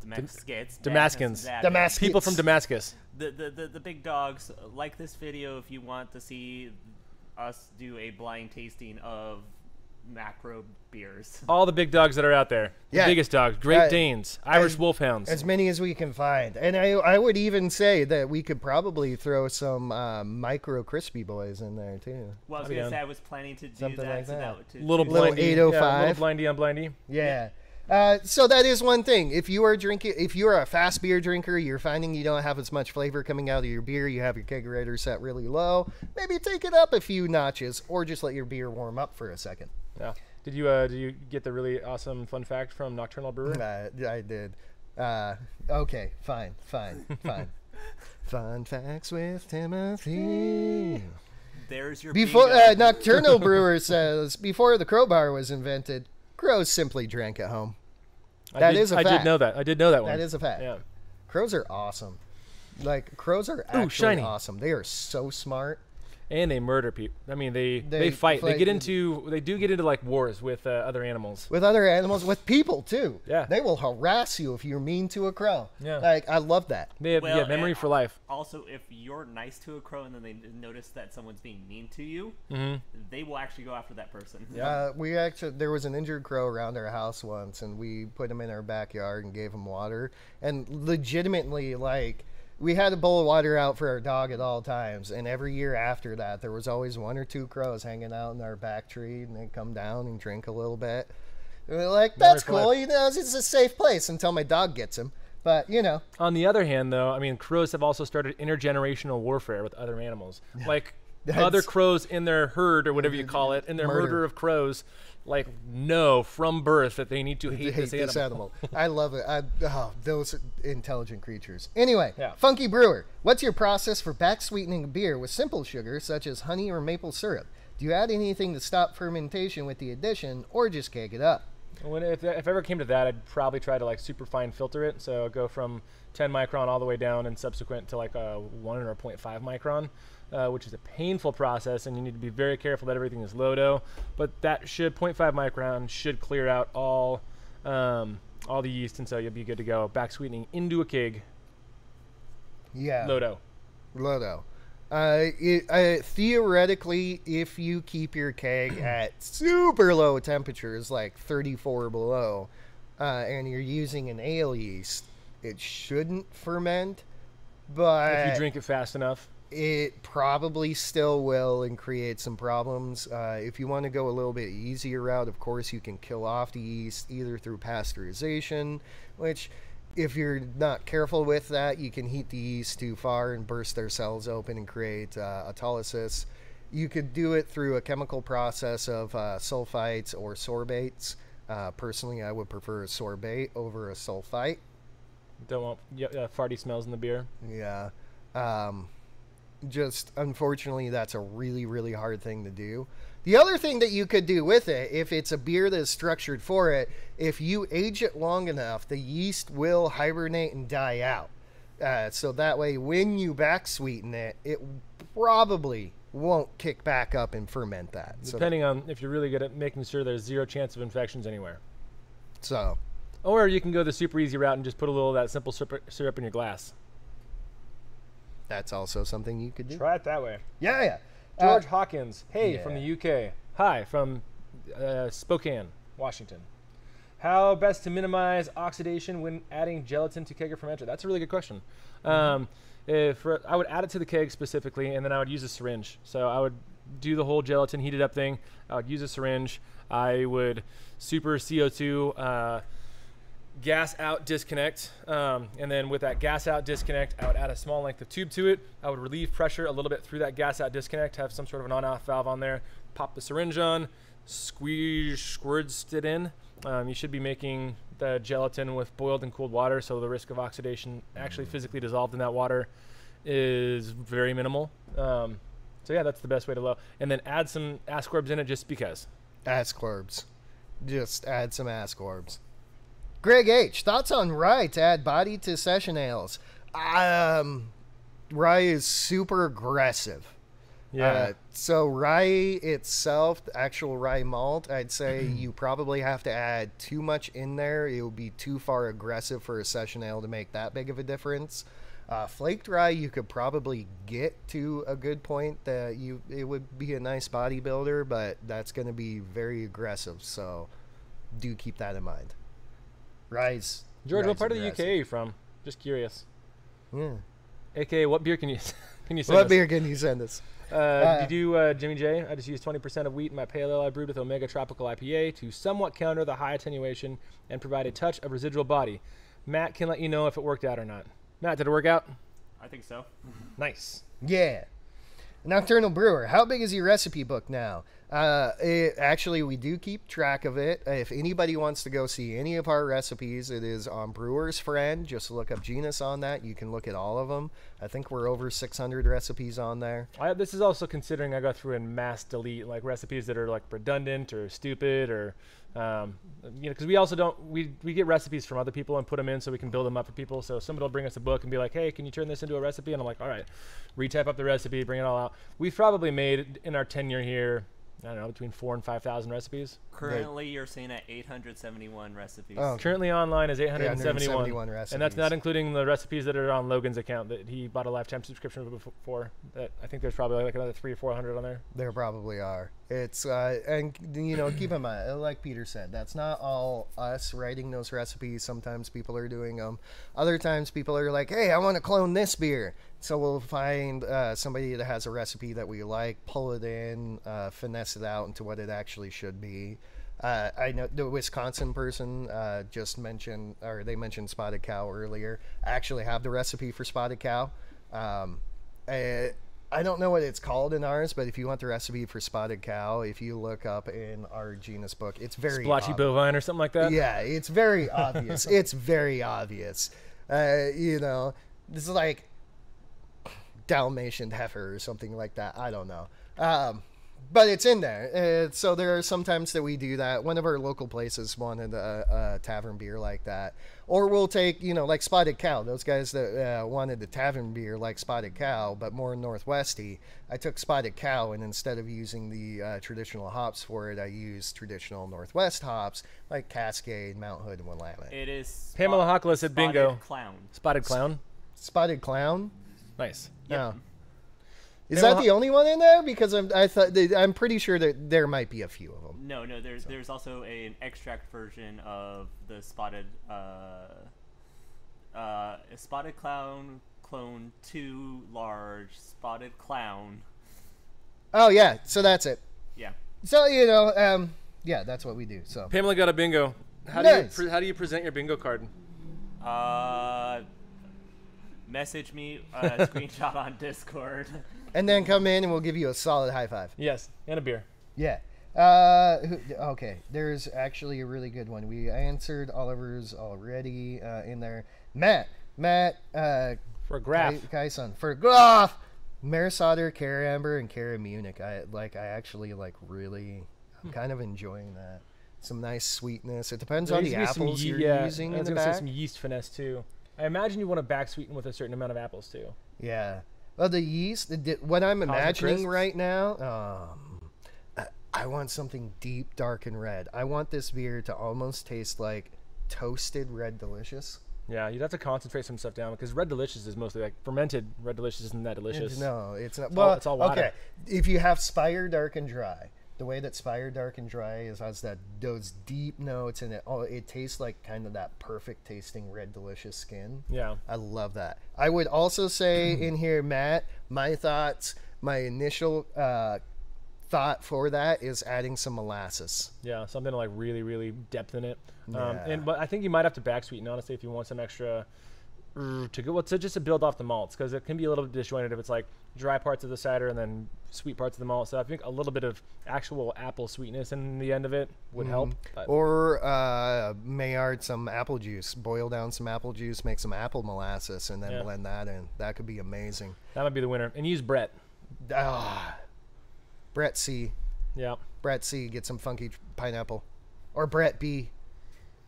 Damascus, Damascans. Damascus. People from Damascus. The, the, the, the big dogs like this video if you want to see us do a blind tasting of macro beers. All the big dogs that are out there. The Yeah. biggest dogs. Great Uh, Danes. Irish Wolfhounds. as many as we can find, and I, I would even say that we could probably throw some uh, micro crispy boys in there too. Well, I was I'll gonna say I was planning to do Something that. like so that. that would to little do- Little blindy. Yeah, 805. little blindy on blindy. Yeah. Uh, so that is one thing. If you are drinking, if you are a fast beer drinker, you're finding you don't have as much flavor coming out of your beer. You have your kegerator set really low. Maybe take it up a few notches, or just let your beer warm up for a second. Yeah. Did you uh, did you get the really awesome fun fact from Nocturnal Brewer? Uh, I did. Uh, okay, fine, fine, fine. Fun facts with Timothy. There's your Before uh, Nocturnal Brewer says, before the crowbar was invented, crows simply drank at home. I That did, is a I fact. did know that. I did know that one. That is a fact. Yeah. Crows are awesome. Like crows are actually shiny. awesome. They are so smart. And they murder people. I mean, they they, They fight. They get into they do get into like wars with uh, other animals. with other animals, with people too. Yeah. They will harass you if you're mean to a crow. Yeah. Like I love that. They have Well, yeah, memory for life. Also, if you're nice to a crow and then they notice that someone's being mean to you, hmm they will actually go after that person. Uh, we actually there was an injured crow around our house once, and we put him in our backyard and gave him water. And legitimately, like we had a bowl of water out for our dog at all times. And every year after that, there was always one or two crows hanging out in our back tree, and they'd come down and drink a little bit. And we're like, that's cool. You know, it's a safe place until my dog gets him. But you know, On the other hand, though, I mean, crows have also started intergenerational warfare with other animals. Like other crows in their herd or whatever you call it, in their Murder. murder, of crows, like know from birth that they need to hate, hate this, animal. I love it. I, oh, those intelligent creatures. Anyway, Yeah. Funky Brewer, what's your process for back sweetening beer with simple sugar such as honey or maple syrup? Do you add anything to stop fermentation with the addition, or just keg it up? When if, if ever came to that, I'd probably try to like super fine filter it. So go from 10 micron all the way down and subsequent to like a 1 or a 0.5 micron, uh, which is a painful process, and you need to be very careful that everything is low dough. But that should 0.5 micron should clear out all um, all the yeast, and so you'll be good to go. Back sweetening into a keg, Yeah. low dough. Lodo. Uh, it, uh, theoretically, if you keep your keg at super low temperatures, like 34 below, uh, and you're using an ale yeast, it shouldn't ferment. But if you drink it fast enough. It probably still will and create some problems. Uh, if you want to go a little bit easier route, of course, you can kill off the yeast either through pasteurization, which, if you're not careful with that, you can heat the yeast too far and burst their cells open and create uh, autolysis. You could do it through a chemical process of uh, sulfites or sorbates. Uh, personally, I would prefer a sorbate over a sulfite. Don't want y- uh, farty smells in the beer. Yeah. Um, just unfortunately, that's a really, really hard thing to do. The other thing that you could do with it, if it's a beer that's structured for it, if you age it long enough, the yeast will hibernate and die out. Uh, so that way, when you back sweeten it, it probably won't kick back up and ferment that. So, Depending on if you're really good at making sure there's zero chance of infections anywhere. so Or you can go the super easy route and just put a little of that simple syrup in your glass. That's also something you could do. Try it that way. Yeah, yeah. Uh, George Hawkins, hey, from the UK. Hi, from uh, Spokane, Washington. How best to minimize oxidation when adding gelatin to keg or fermenter? That's a really good question. Um, if I would add it to the keg specifically, and then I would use a syringe. So I would do the whole gelatin heated up thing. I would use a syringe. I would super CO2 uh, gas out disconnect, um, and then with that gas out disconnect, I would add a small length of tube to it. I would relieve pressure a little bit through that gas out disconnect, have some sort of an on-off valve on there. Pop the syringe on, squeeze, squirts it in. Um, you should be making the gelatin with boiled and cooled water, so the risk of oxidation actually physically dissolved in that water is very minimal. Um, so yeah, that's the best way to low. And then add some ascorbs in it just because. Ascorbs. Just add some ascorbs. Greg H. Thoughts on rye to add body to session ales? Um, rye is super aggressive. Uh, so rye itself, the actual rye malt, I'd say you probably have to add too much in there. It would be too far aggressive for a session ale to make that big of a difference. Uh, flaked rye, you could probably get to a good point that you it would be a nice bodybuilder, but that's going to be very aggressive. So do keep that in mind. Rye's George, what part of the UK are you from? Just curious. Yeah. AKA, what beer can you can you send us? What us? beer can you send us? Uh, did you do uh, Jimmy J? I just used 20% of wheat in my pale ale I brewed with Omega Tropical IPA to somewhat counter the high attenuation and provide a touch of residual body. Matt can let you know if it worked out or not. Matt, did it work out? I think so. Nice. Yeah. Nocturnal Brewer, how big is your recipe book now? Uh, it, actually, we do keep track of it. If anybody wants to go see any of our recipes, it is on Brewer's Friend. Just look up Genus on that. You can look at all of them. I think we're over 600 recipes on there. I, this is also considering I go through and mass delete like recipes that are like redundant or stupid or um, you know because we also don't we, we get recipes from other people and put them in so we can build them up for people so somebody will bring us a book and be like hey can you turn this into a recipe and i'm like all right retype up the recipe bring it all out we've probably made in our tenure here i don't know between four and five thousand recipes? Currently, you're seeing at 871 recipes. Oh, currently online is 871, 871 and that's not including the recipes that are on logan's account that he bought a lifetime subscription bef- for that i think there's probably like another three or four hundred on there. There probably are. It's uh, and you know, keep in mind, like Peter said, that's not all us writing those recipes. Sometimes people are doing them. Other times people are like, "Hey, I want to clone this beer," so we'll find uh, somebody that has a recipe that we like, pull it in, uh, finesse it out into what it actually should be. Uh, I know the Wisconsin person uh, just mentioned, or they mentioned spotted cow earlier. I actually have the recipe for spotted cow. Um, uh, I don't know what it's called in ours, but if you want the recipe for spotted cow, if you look up in our genus book, it's very splotchy ob- bovine or something like that Yeah, it's very obvious. it's very obvious. Uh, you know, this is like Dalmatian heifer or something like that. I don't know. Um, but it's in there. Uh, so there are sometimes that we do that. One of our local places wanted a, a tavern beer like that, or we'll take you know like Spotted Cow. Those guys that uh, wanted the tavern beer like Spotted Cow, but more northwesty. I took Spotted Cow, and instead of using the uh, traditional hops for it, I used traditional Northwest hops like Cascade, Mount Hood, and Willamette. It is Pamela spot- at said spotted bingo. Clown. Spotted clown. Spotted Clown. Nice. No. Is Pamela that the only one in there? Because I'm, I thought they, I'm pretty sure that there might be a few of them. No, no. There's there's also a, an extract version of the spotted uh, uh, spotted clown clone two large spotted clown. Oh yeah, so that's it. Yeah. So you know, um, yeah, that's what we do. So Pamela got a bingo. How Nice. do you pre- how do you present your bingo card? Uh, message me a screenshot on Discord. And then come in and we'll give you a solid high five. Yes, and a beer. Yeah. Uh, who- okay. There's actually a really good one. We answered Oliver's already uh, in there. Matt, Matt, uh, For a graph. For Goff, Maris Otter, Cara Amber, and Cara Munich. I like. I actually like really. I'm Hmm. kind of enjoying that. Some nice sweetness. It depends There on the apples ye- you're yeah, using I in was the gonna back. say some yeast finesse too. I imagine you want to back sweeten with a certain amount of apples too. Yeah. Well, the yeast. What I'm imagining right now. Um, I, I want something deep, dark, and red. I want this beer to almost taste like toasted red delicious. Yeah, you'd have to concentrate some stuff down because red delicious is mostly like fermented. Red delicious isn't that delicious. No, it's not. It's all- Well, it's all water. okay. If you have Spire Dark and Dry, the way that Spire Dark and Dry is has that those deep notes and it oh, it tastes like kind of that perfect tasting red delicious skin. Yeah. I love that. I would also say in here, Matt, my thoughts, my initial uh, thought for that is adding some molasses. Yeah, something to like really, really depth in it. Um, Yeah. and but I think you might have to back sweeten honestly if you want some extra to go well, to just to build off the malts because it can be a little bit disjointed if it's like dry parts of the cider and then sweet parts of the malt. So I think a little bit of actual apple sweetness in the end of it would help. But Or uh, Maillard some apple juice. Boil down some apple juice, make some apple molasses, and then Yeah. blend that in. That could be amazing. that might be the winner. And use Brett. Ah, Brett C. Yeah. Brett C. Get some funky pineapple. Or Brett B.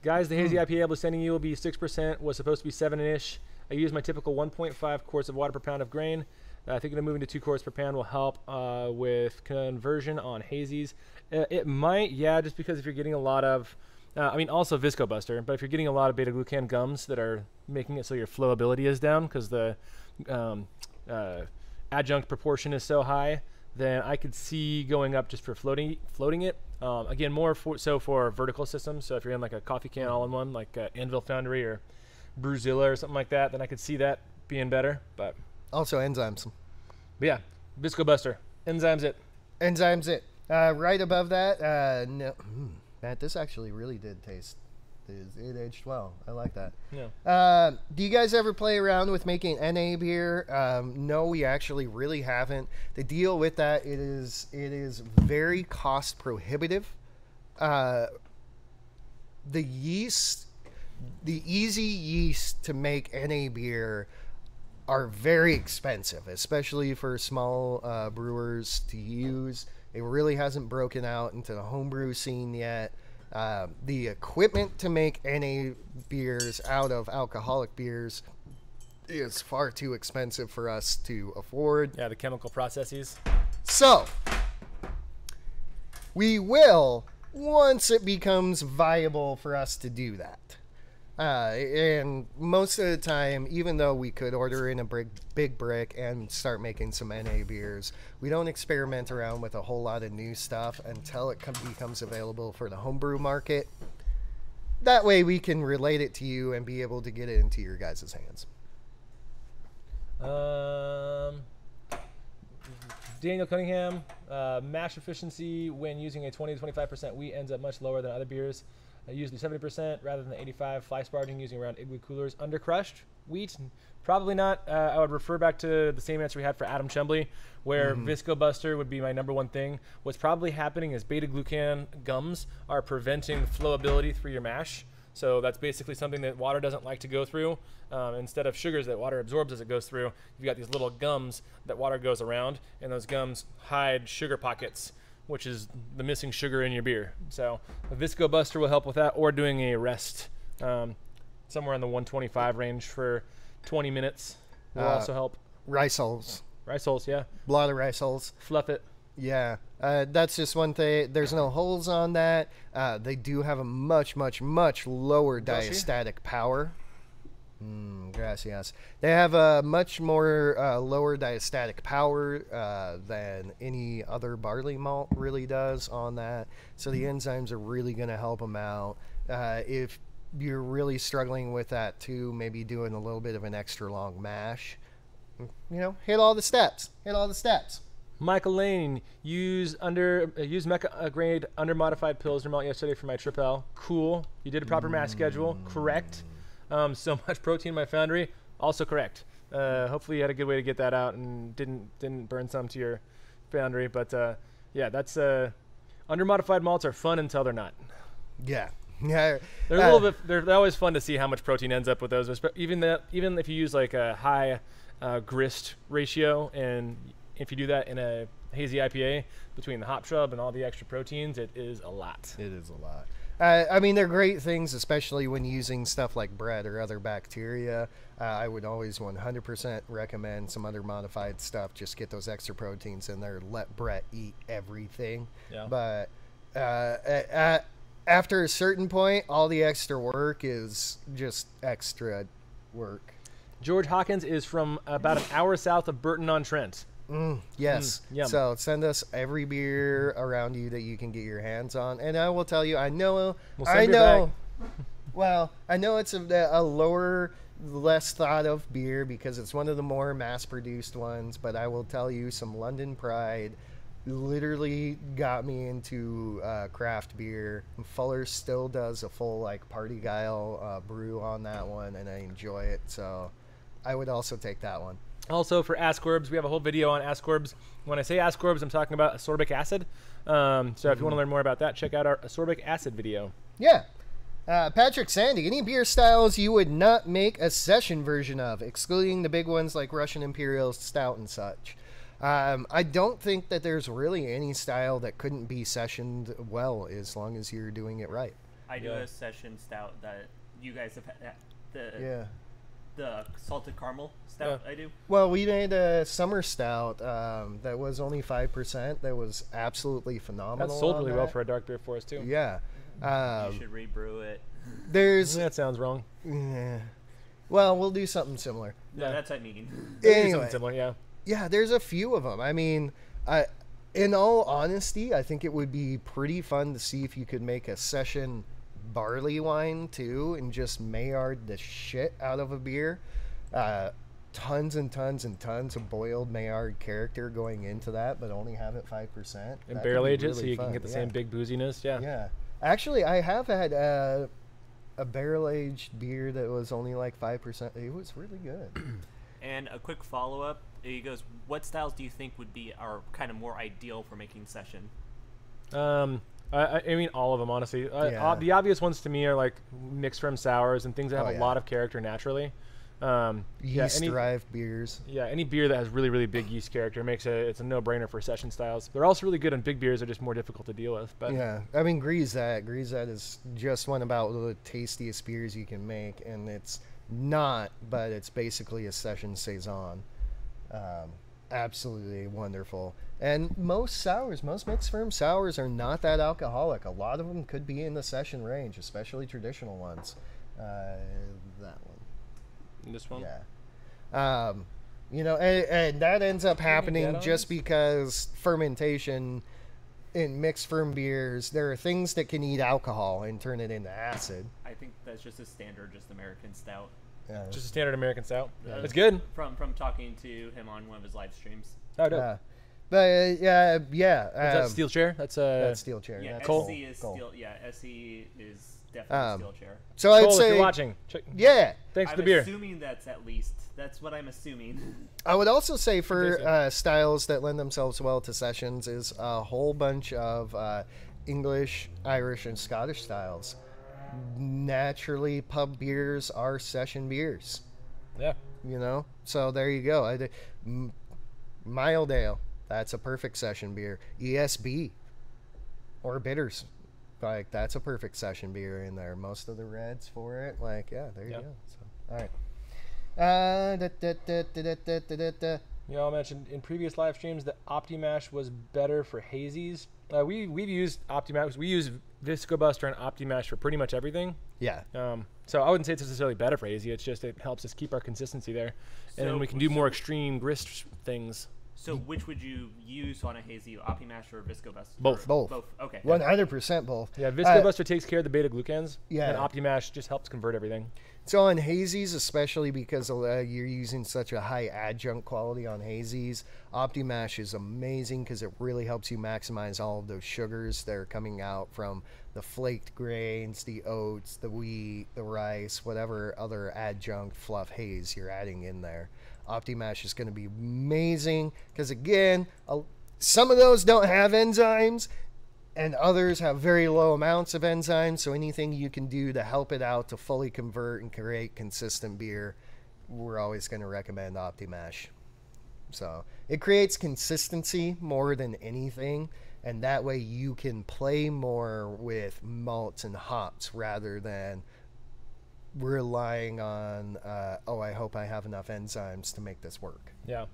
Guys, the hazy IPA I was sending you will be 6%, was supposed to be 7-ish. I used my typical 1.5 quarts of water per pound of grain. I think moving to 2 quarts per pound will help uh, with conversion on hazies. Uh, it might, yeah, just because if you're getting a lot of, uh, I mean, also Visco Buster, but if you're getting a lot of beta glucan gums that are making it so your flowability is down because the um, uh, adjunct proportion is so high, then I could see going up just for floating floating it. Um, again, more for, so for vertical systems. So if you're in like a coffee can all-in-one, like uh, Anvil Foundry or Brewzilla or something like that, then I could see that being better. But, Also enzymes. but yeah, Visco Buster, enzymes it. Enzymes it. Uh, right above that, uh, no, mm, Matt, this actually really did taste. It, it aged well. I like that. Yeah. Uh, do you guys ever play around with making NA beer? Um, no, we actually really haven't. The deal with that it is it is very cost prohibitive. Uh, the yeast, the easy yeast to make NA beer are very expensive, especially for small uh, brewers to use. It really hasn't broken out into the homebrew scene yet. Uh, the equipment to make NA beers out of alcoholic beers is far too expensive for us to afford. Yeah, the chemical processes. So, we will once it becomes viable for us to do that. Uh, and most of the time, even though we could order in a big, big brick and start making some NA beers, we don't experiment around with a whole lot of new stuff until it com- becomes available for the homebrew market. That way, we can relate it to you and be able to get it into your guys' hands. Um, Daniel Cunningham, uh, mash efficiency when using a 20 to 25% wheat ends up much lower than other beers. Uh, usually 70% rather than the 85. Fly sparging using around igloo coolers. Undercrushed wheat, probably not. Uh, I would refer back to the same answer we had for Adam Chumbley, where Visco Buster would be my number one thing. What's probably happening is beta glucan gums are preventing flowability through your mash. So that's basically something that water doesn't like to go through. Um, instead of sugars that water absorbs as it goes through, you've got these little gums that water goes around, and those gums hide sugar pockets. Which is the missing sugar in your beer. So a Visco Buster will help with that, or doing a rest um, somewhere in the 125 range for 20 minutes will Uh, also help. Rice hulls. Rice hulls, yeah. A lot of rice hulls. Fluff it. Yeah, uh, that's just one thing. There's no hulls on that. Uh, they do have a much, much, much lower Gracias. diastatic power. Mm, gracias. They have a much more uh, lower diastatic power uh, than any other barley malt really does on that. So the enzymes are really going to help them out. Uh, if you're really struggling with that too, maybe doing a little bit of an extra long mash. You know, hit all the steps. Hit all the steps. Michael Lane, use under uh, use Mecca uh, grade under modified pilsner malt yesterday for my tripel. Cool. You did a proper mash schedule. Correct. Um, so much protein in my foundry. Also correct. Uh, hopefully you had a good way to get that out and didn't didn't burn some to your foundry. But uh, yeah, that's uh, under modified malts are fun until they're not. Yeah. Yeah. They're a uh, little bit. They're, they're always fun to see how much protein ends up with those. Even that, even if you use like a high uh, grist ratio, and if you do that in a hazy IPA between the hop shrub and all the extra proteins, it is a lot. It is a lot. Uh, I mean, they're great things, especially when using stuff like Brett or other bacteria. Uh, I would always 100% recommend some other modified stuff. Just get those extra proteins in there. Let Brett eat everything. Yeah. But uh, a- a- after a certain point, all the extra work is just extra work. George Hawkins is from about an hour south of Burton on Trent. Mm, yes. Mm. So send us every beer around you that you can get your hands on, and I will tell you, I know, We'll I know. Well, I know it's a, a lower, less thought of beer because it's one of the more mass-produced ones. But I will tell you, some London Pride literally got me into uh, craft beer. Fuller still does a full like parti-gyle uh, brew on that one, and I enjoy it. So I would also take that one. Also for ascorbs, we have a whole video on ascorbs. When I say ascorbs, I'm talking about ascorbic acid. Um, so if you want to learn more about that, check out our ascorbic acid video. Yeah. Uh, Patrick Sandy, any beer styles you would not make a session version of, excluding the big ones like Russian Imperial Stout and such? Um, I don't think that there's really any style that couldn't be sessioned well as long as you're doing it right. I do Yeah. a session stout that you guys have had. The Yeah. The salted caramel stout. Yeah. I do. Well, we made a summer stout um, that was only 5%. That was absolutely phenomenal. That sold on really well for a dark beer for us too. Yeah. you Um, should rebrew it. there's. That sounds wrong. Yeah. Well, we'll do something similar. No, Yeah. that's what I mean. Maybe Anyway. something similar, yeah. Yeah, there's a few of them. I mean, I, in all honesty, I think it would be pretty fun to see if you could make a session barley wine too, and just Maillard the shit out of a beer. Uh, tons and tons and tons of boiled Maillard character going into that, but only have it five percent. And barrel age it so you can get the same big booziness. Yeah. Yeah, actually, I have had uh, a barrel aged beer that was only like five percent. It was really good. And a quick follow up. He goes, "What styles do you think would be are kind of more ideal for making session?" Um, I, I mean, all of them, honestly. Uh, Yeah. ob- the obvious ones to me are like mixed ferm sours and things that have Oh, a lot of character naturally. Um, yeah, Yeast any, derived beers. yeah, any beer that has really, really big yeast character makes a it's a no-brainer for session styles. They're also really good on big beers; are just more difficult to deal with. But Yeah, I mean Grisette. Grisette is just one about the tastiest beers you can make, and it's not, but it's basically a session saison. Um, absolutely wonderful. And most sours, most mixed ferm sours, are not that alcoholic. A lot of them could be in the session range, especially traditional ones. Uh, that one. this one, Yeah. Um, you know, and, and that ends up happening just because fermentation in mixed ferm beers, there are things that can eat alcohol and turn it into acid. I think that's just a standard, just American stout. Uh, just a standard American stout. Uh, It's good. From from talking to him on one of his live streams. Oh, dope. uh, but uh, yeah, yeah. Is that um, steel chair? That's uh, That's steel chair. Yeah, that's Cole. SC is Cole. steel. Yeah, SC is definitely Um, steel chair. So I'd Cole, if say, you're watching, check, yeah. thanks I'm for the beer. assuming that's at least. That's what I'm assuming. I would also say for uh, styles that lend themselves well to sessions is a whole bunch of uh, English, Irish, and Scottish styles naturally pub beers are session beers. Yeah. You know, so there you go. I, M- mild ale, that's a perfect session beer. ESB or bitters, like that's a perfect session beer in there. Most of the reds for it, like yeah, there you yep. go. So all right. Uh, da, da, da, da, da, da, da. You all mentioned in previous live streams that OptiMash was better for hazies. Uh, we we've used OptiMash. We use ViscoBuster and OptiMash for pretty much everything. Yeah. Um, so I wouldn't say it's necessarily better for hazy. It's just it helps us keep our consistency there, and then we can do more extreme grist things. So which would you use on a hazy, Optimash or ViscoBuster? Both. Both. Both. Okay. One hundred percent both. Yeah, Uh, ViscoBuster takes care of the beta glucans. Yeah. And OptiMash just helps convert everything. So on hazies, especially because uh, you're using such a high adjunct quality on hazies, OptiMash is amazing because it really helps you maximize all of those sugars that are coming out from the flaked grains, the oats, the wheat, the rice, whatever other adjunct fluff haze you're adding in there. OptiMash is going to be amazing because again, some of those don't have enzymes and others have very low amounts of enzymes. So anything you can do to help it out to fully convert and create consistent beer, we're always going to recommend OptiMash. So it creates consistency more than anything, and that way you can play more with malts and hops rather than relying on uh, oh I hope I have enough enzymes to make this work. Yeah.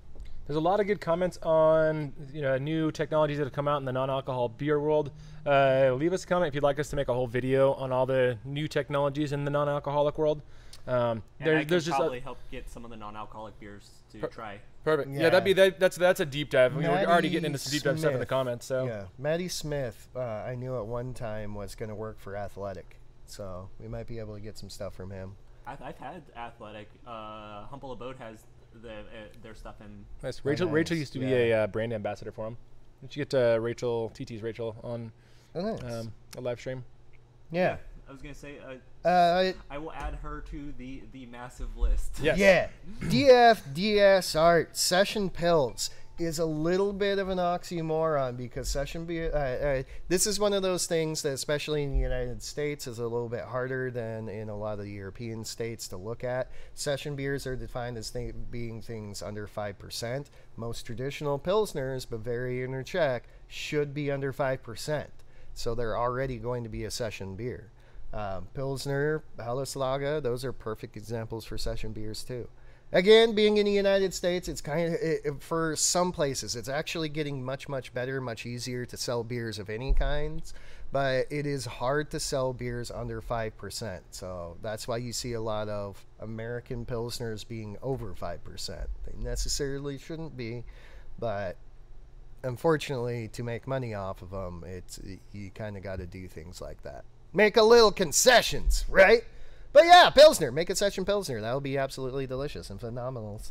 There's a lot of good comments on you know new technologies that have come out in the non-alcohol beer world. Uh, leave us a comment if you'd like us to make a whole video on all the new technologies in the non-alcoholic world. Um, And there- I can there's just a- probably help get some of the non-alcoholic beers to Per- try. perfect. Yeah. Yeah. that'd be that, that's that's a deep dive. We're already getting into some deep dive stuff in the comments. So Yeah, Maddie Smith, uh, I knew at one time was going to work for Athletic, so we might be able to get some stuff from him. I've, I've had Athletic. Uh, Humble Abode has the, uh, their stuff in. nice. Rachel Rachel used to be a uh, brand ambassador for him. Did you get uh, Rachel TT's Rachel on Oh, nice. um, a live stream? yeah. I was gonna say uh, Uh, I will add her to the the massive list. Yes. Yeah. DF, DS art, session Pils is a little bit of an oxymoron because session beer, uh, uh, this is one of those things that, especially in the United States, is a little bit harder than in a lot of the European states to look at. Session beers are defined as th- being things under 5%. Most traditional Pilsners, Bavarian or Czech, should be under 5%. So they're already going to be a session beer. Um, Pilsner, Helles lager, those are perfect examples for session beers too. Again, being in the United States, it's kind of it, for some places, it's actually getting much, much better, much easier to sell beers of any kinds. But it is hard to sell beers under five percent. So that's why you see a lot of American pilsners being over five percent. They necessarily shouldn't be, but unfortunately, to make money off of them, it's you kind of got to do things like that. Make a little concessions, right? But yeah, Pilsner, make a session Pilsner. That'll be absolutely delicious and phenomenal.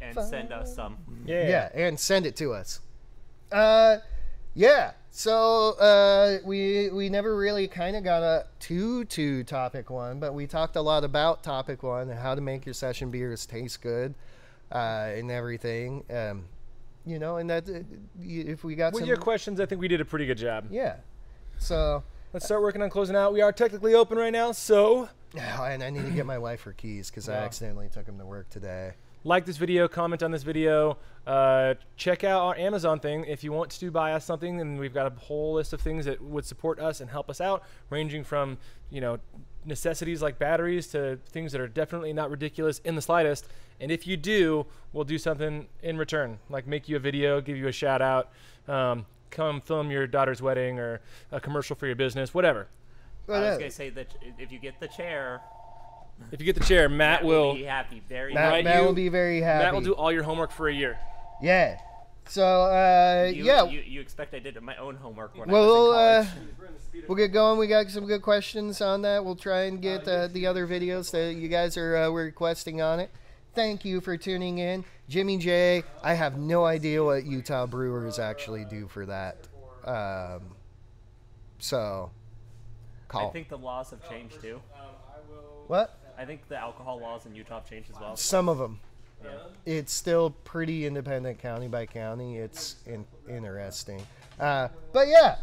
And send us some. Yeah. Yeah, and send it to us. Uh, yeah. So uh, we we never really kind of got a to to topic one, but we talked a lot about topic one and how to make your session beers taste good, uh, and everything. Um, you know, and that uh, if we got With some, your questions, I think we did a pretty good job. yeah. So, Let's start working on closing out. We are technically open right now, so and I need to get my wife her keys because I accidentally took them to work today. like this video, comment on this video, uh, check out our Amazon thing if you want to buy us something. And we've got a whole list of things that would support us and help us out, ranging from you know necessities like batteries to things that are definitely not ridiculous in the slightest. And if you do, we'll do something in return, like make you a video, give you a shout out, um, come film your daughter's wedding or a commercial for your business, whatever. But, I was uh, gonna say that if you get the chair, If you get the chair, Matt, Matt will. be happy. Very Matt, Right, Matt will be very happy. Matt will do all your homework for a year. Yeah. So uh, You, yeah, you, you expect I did my own homework when well, I uh, was in college. we'll get going. We got some good questions on that. We'll try and get uh, the other videos that you guys are uh, requesting on it. Thank you for tuning in, Jimmy J. I have no idea what Utah Brewers actually do for that. Um, so, I think the laws have changed too. what? I think the alcohol laws in Utah have changed as well. Some of them. Yeah. It's still pretty independent county by county. It's in- interesting. Uh, but yeah,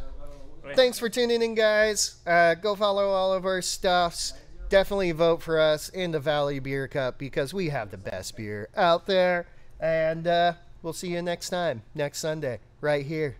thanks for tuning in, guys. Uh, go follow all of our stuffs. Definitely vote for us in the Valley Beer Cup because we have the best beer out there. And uh, we'll see you next time, next Sunday, right here